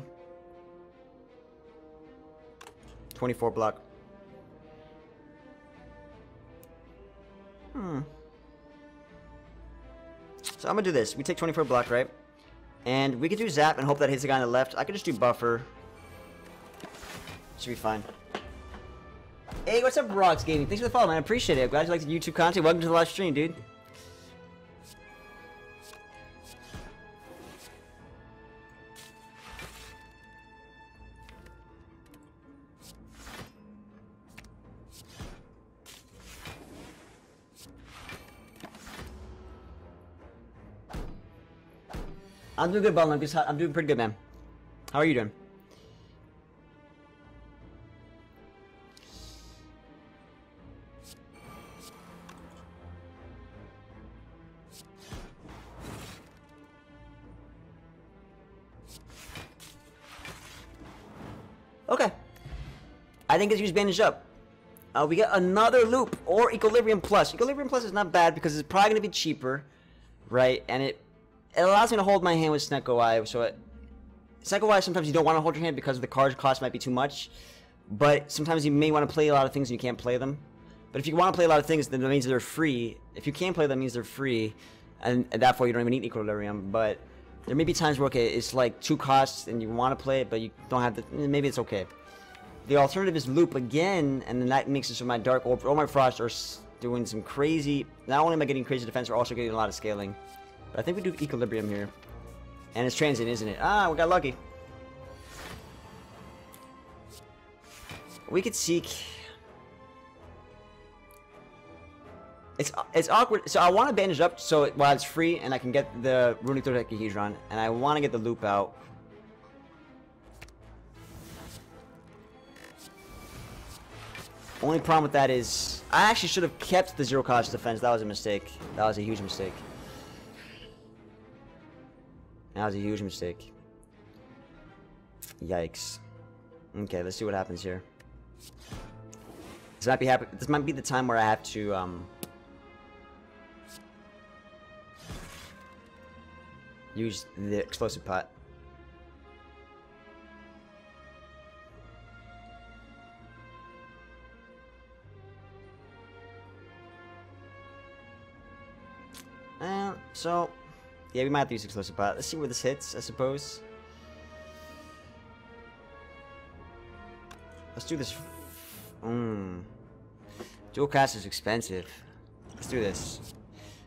24 block. Hmm. So I'm gonna do this. We take 24 block, right? And we could do zap and hope that hits the guy on the left. I could just do buffer. Should be fine. Hey, what's up, Rocks Gaming? Thanks for the follow, man. I appreciate it. I'm glad you like the YouTube content. Welcome to the live stream, dude. I'm doing good, Ballin. I'm, I'm doing pretty good, man. How are you doing? Okay. I think it's used bandage up. Uh, we get another loop or Equilibrium Plus. Equilibrium Plus is not bad because it's probably going to be cheaper, right? And it it allows me to hold my hand with Snecko Eye. So it, Snecko Eye, sometimes you don't want to hold your hand because the card cost might be too much. but sometimes you may want to play a lot of things and you can't play them. But if you want to play a lot of things, then that means they're free. If you can't play them, means they're free, and that point you don't even need Equilibrium. But there may be times where okay, it's like two costs and you want to play it, but you don't have the. Maybe it's okay. The alternative is loop again, and then that makes it so my Dark Orb or my Frost are doing some crazy. Not only am I getting crazy defense, we're also getting a lot of scaling. But I think we do Equilibrium here. And it's transient, isn't it? Ah, we got lucky. We could seek... It's it's awkward. So I want to bandage up so it, while it's free and I can get the Runic Dodecahedron. And I want to get the loop out. Only problem with that is I actually should have kept the zero cost defense. That was a mistake. That was a huge mistake. That was a huge mistake. Yikes. Okay, let's see what happens here. This might be happy. This might be the time where I have to um, use the explosive pot. Uh, so, yeah, we might have to use explosive pot. Let's see where this hits, I suppose. Let's do this. Mmm. Dual cast is expensive. Let's do this.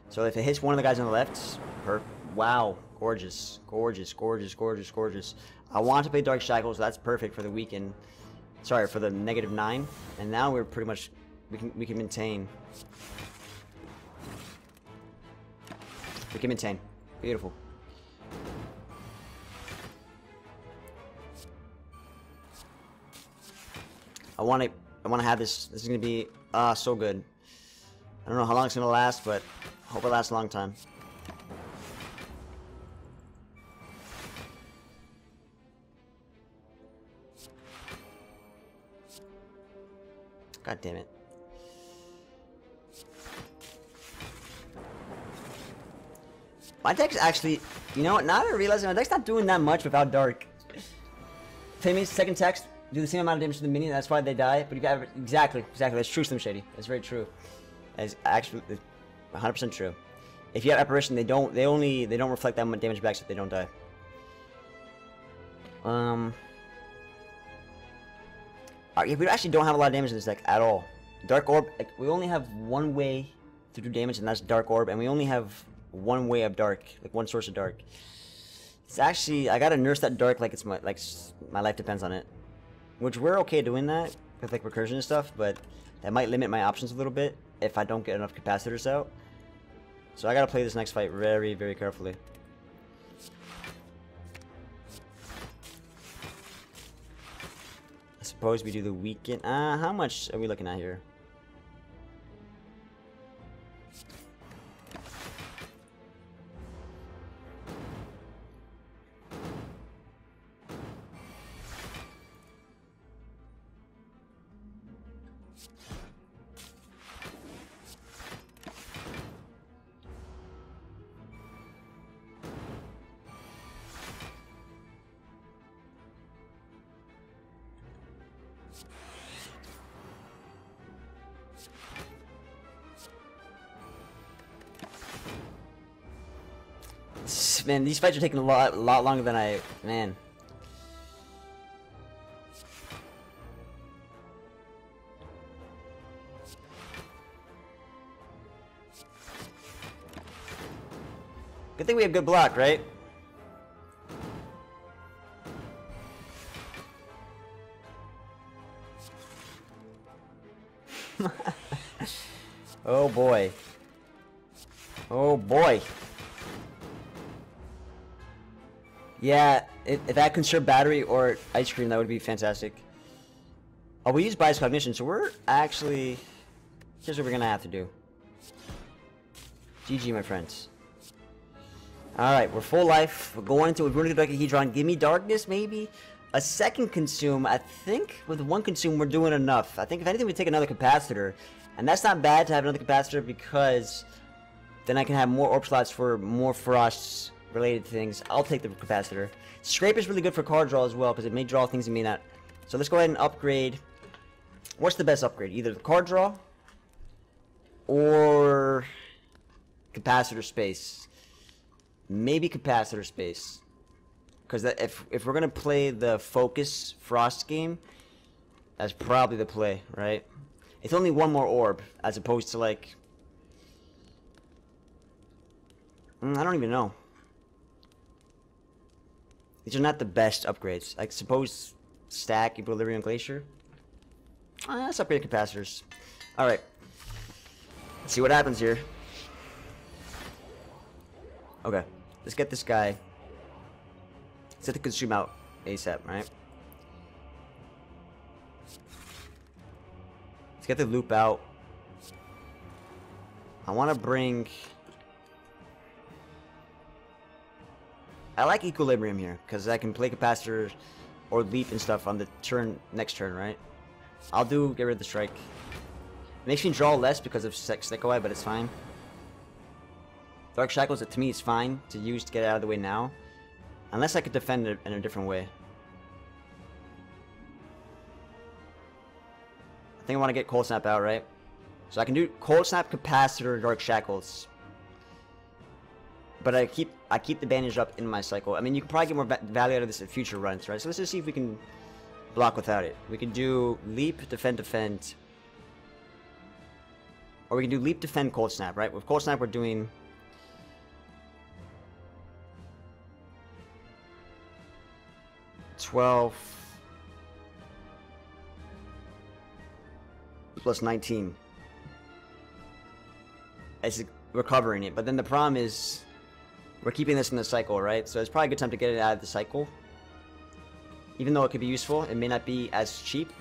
So if it hits one of the guys on the left, per wow, gorgeous, gorgeous, gorgeous, gorgeous, gorgeous. I want to play Dark Shackles. That's perfect for the weekend. Sorry, for the negative nine. And now we're pretty much we can we can maintain. We can maintain. Beautiful. I want to. I want to have this. This is gonna be ah so good. I don't know how long it's gonna last, but hope it lasts a long time. God damn it. My deck's actually, you know what, now that I realize my deck's not doing that much without Dark. Timmy's second text, do the same amount of damage to the minion, that's why they die, but you got, exactly, exactly, that's true Slim Shady, that's very true. That's actually 100% true. If you have Apparition, they don't, they only, they don't reflect that much damage back so they don't die. Um... Yeah, we actually don't have a lot of damage in this deck at all. Dark Orb, like, we only have one way to do damage, and that's Dark Orb, and we only have one way of Dark, like one source of Dark. It's actually, I gotta nurse that Dark like it's my, like, my life depends on it. Which we're okay doing that, with like recursion and stuff, but that might limit my options a little bit if I don't get enough capacitors out. So I gotta play this next fight very, very carefully. Suppose we do the weekend. Uh, how much are we looking at here? Man, these fights are taking a lot, a lot longer than I, man. Good thing we have good block, right? oh boy. Oh boy. Yeah, if, if that conserve battery or ice cream, that would be fantastic. Oh, we use bias cognition, so we're actually... Here's what we're gonna have to do. GG, my friends. Alright, we're full life. We're going into a Runic Dodecahedron. Give me darkness, maybe? A second consume. I think with one consume, we're doing enough. I think if anything, we take another capacitor. And that's not bad to have another capacitor because then I can have more orb slots for more frosts related things, I'll take the capacitor. Scrape is really good for card draw as well, because it may draw things it may not. So let's go ahead and upgrade What's the best upgrade? Either the card draw or capacitor space. Maybe capacitor space. Because if, if we're going to play the focus frost game, that's probably the play, right? It's only one more orb, as opposed to like... Mm, I don't even know. These are not the best upgrades. I suppose stack Equilibrium Glacier. Uh, let's upgrade capacitors. Alright. Let's see what happens here. Okay. Let's get this guy. Set the consume out ASAP, right? Let's get the loop out. I want to bring... I like Equilibrium here, because I can play Capacitor or Leap and stuff on the turn next turn, right? I'll do get rid of the strike. It makes me draw less because of Stick Away, but it's fine. Dark Shackles, to me, is fine to use to get out of the way now. Unless I could defend it in a different way. I think I want to get Cold Snap out, right? So I can do Cold Snap, Capacitor, Dark Shackles. But I keep I keep the bandage up in my cycle. I mean, you can probably get more value out of this in future runs, right? So let's just see if we can block without it. We can do Leap, Defend, Defend. Or we can do Leap, Defend, Cold Snap, right? With Cold Snap, we're doing... Twelve... Plus 19. It's recovering it, but then the problem is we're keeping this in the cycle, right? So it's probably a good time to get it out of the cycle. Even though it could be useful, it may not be as cheap.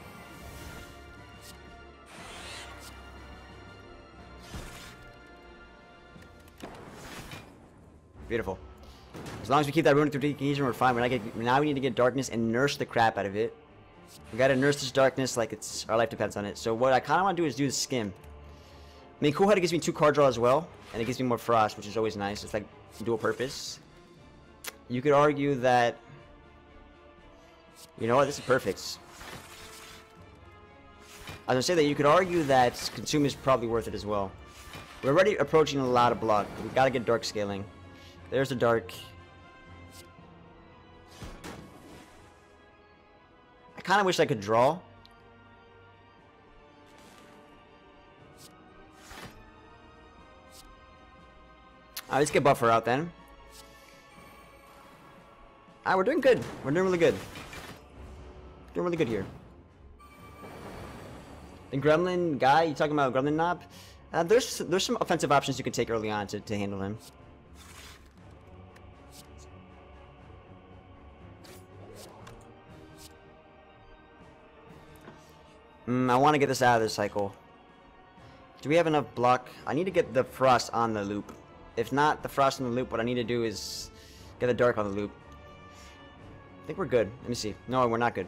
Beautiful. As long as we keep that Runic Dodecahedron, we're fine. We're not now we need to get darkness and nurse the crap out of it. We gotta nurse this darkness like it's our life depends on it. So what I kind of want to do is do the skim. I mean, Cool Head gives me two card draw as well, and it gives me more frost, which is always nice. It's like dual purpose. You could argue that... You know what? This is perfect. I was gonna say that you could argue that Consume is probably worth it as well. We're already approaching a lot of block. We gotta get dark scaling. There's the dark. I kind of wish I could draw. Alright, let's get Buffer out then. Alright, we're doing good. We're doing really good. Doing really good here. The Gremlin guy, you talking about Gremlin Nob? Uh, there's there's some offensive options you can take early on to, to handle him. Mm, I want to get this out of the cycle. Do we have enough block? I need to get the Frost on the loop. If not the frost on the loop, what I need to do is get the dark on the loop. I think we're good. Let me see. No, we're not good.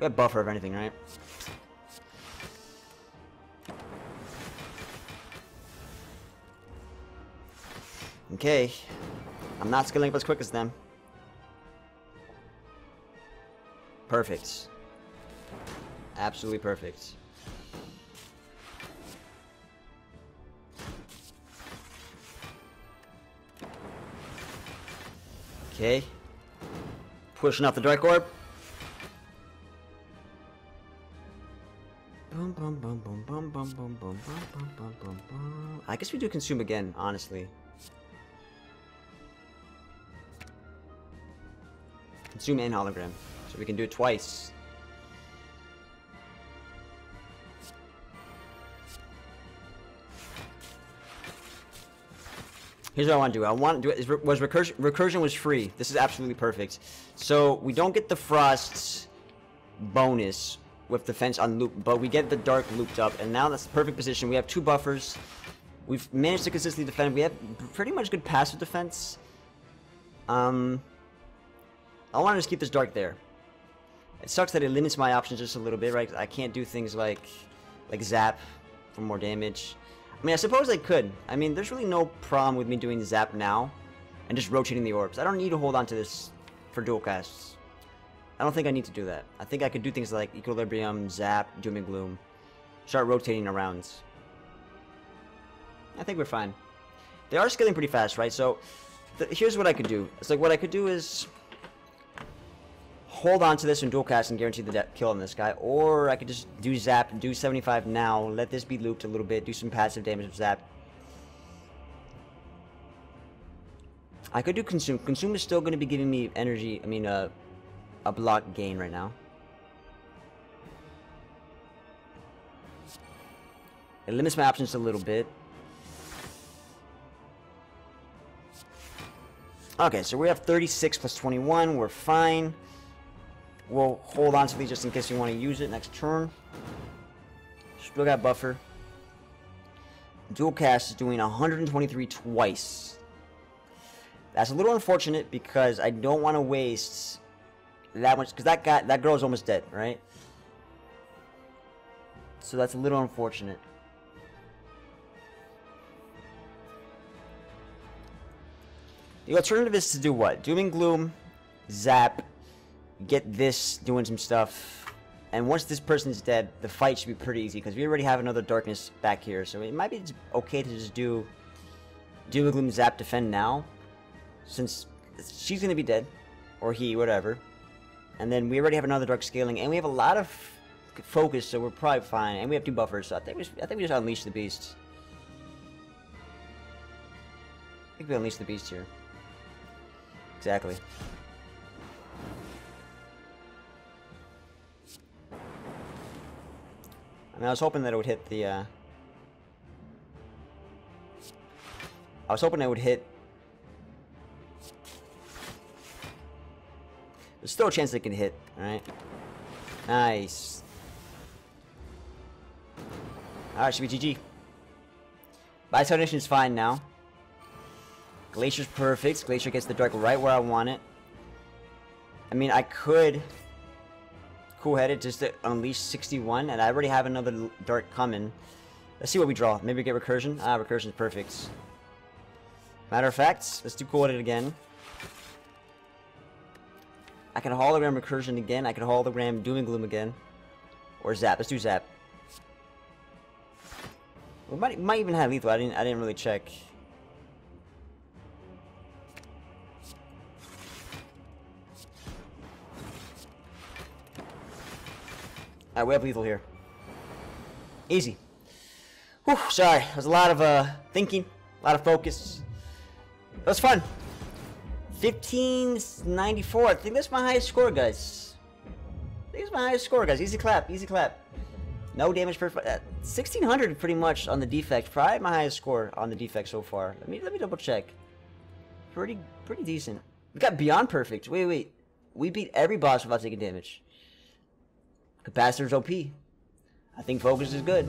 We have buffer of anything, right? Okay. I'm not scaling up as quick as them. Perfect. Absolutely perfect. Okay. Pushing off the Dark Orb. I guess we do consume again, honestly. Consume and hologram. So we can do it twice. Here's what I want to do. I want to do it. Was recursion, recursion was free. This is absolutely perfect. So we don't get the frost bonus with defense on loop, but we get the dark looped up, and now that's the perfect position. We have two buffers. We've managed to consistently defend. We have pretty much good passive defense. Um, I want to just keep this dark there. It sucks that it limits my options just a little bit, right? I can't do things like like zap for more damage. I mean, I suppose I could. I mean, there's really no problem with me doing Zap now and just rotating the orbs. I don't need to hold on to this for dual casts. I don't think I need to do that. I think I could do things like Equilibrium, Zap, Doom and Gloom. Start rotating around. I think we're fine. They are scaling pretty fast, right? So, here's what I could do. It's like, what I could do is... Hold on to this and dual cast and guarantee the kill on this guy. Or I could just do Zap and do 75 now. Let this be looped a little bit. Do some passive damage with Zap. I could do Consume. Consume is still going to be giving me energy, I mean, uh, a block gain right now. It limits my options a little bit. Okay, so we have 36 plus 21. We're fine. We'll hold on to these just in case we want to use it next turn. Still got buffer. Dual cast is doing 123 twice. That's a little unfortunate because I don't want to waste that much because that guy that girl's almost dead, right? So that's a little unfortunate. The alternative is to do what? Doom and Gloom, Zap, get this doing some stuff, and once this person's dead, the fight should be pretty easy because we already have another Darkness back here, so it might be okay to just do and Gloom, Zap, defend now, since she's gonna be dead, or he, whatever. And then we already have another dark scaling, and we have a lot of focus, so we're probably fine. And we have two buffers, so I think we just, I think we just unleash the beast. I think we unleash the beast here. Exactly. I mean, I was hoping that it would hit the, uh... I was hoping it would hit There's still a chance it can hit, alright? Nice. Alright, should be GG. Bitonation is fine now. Glacier's perfect. Glacier gets the dark right where I want it. I mean, I could cool-headed just to unleash 61, and I already have another dark coming. Let's see what we draw. Maybe we get recursion. Ah, recursion's perfect. Matter of fact, let's do cool-headed again. I can hologram recursion again. I can hologram doom and gloom again. Or zap. Let's do zap. We might might even have lethal. I didn't I didn't really check. Alright, we have lethal here. Easy. Whew, sorry. There's a lot of uh thinking, a lot of focus. It was fun. 1594. I think that's my highest score, guys. I think it's my highest score, guys. Easy clap, easy clap. No damage per uh, 1600 pretty much on the defect. Probably my highest score on the defect so far. Let me let me double check. Pretty pretty decent. We got beyond perfect. Wait, wait. We beat every boss without taking damage. Capacitor's OP. I think focus is good.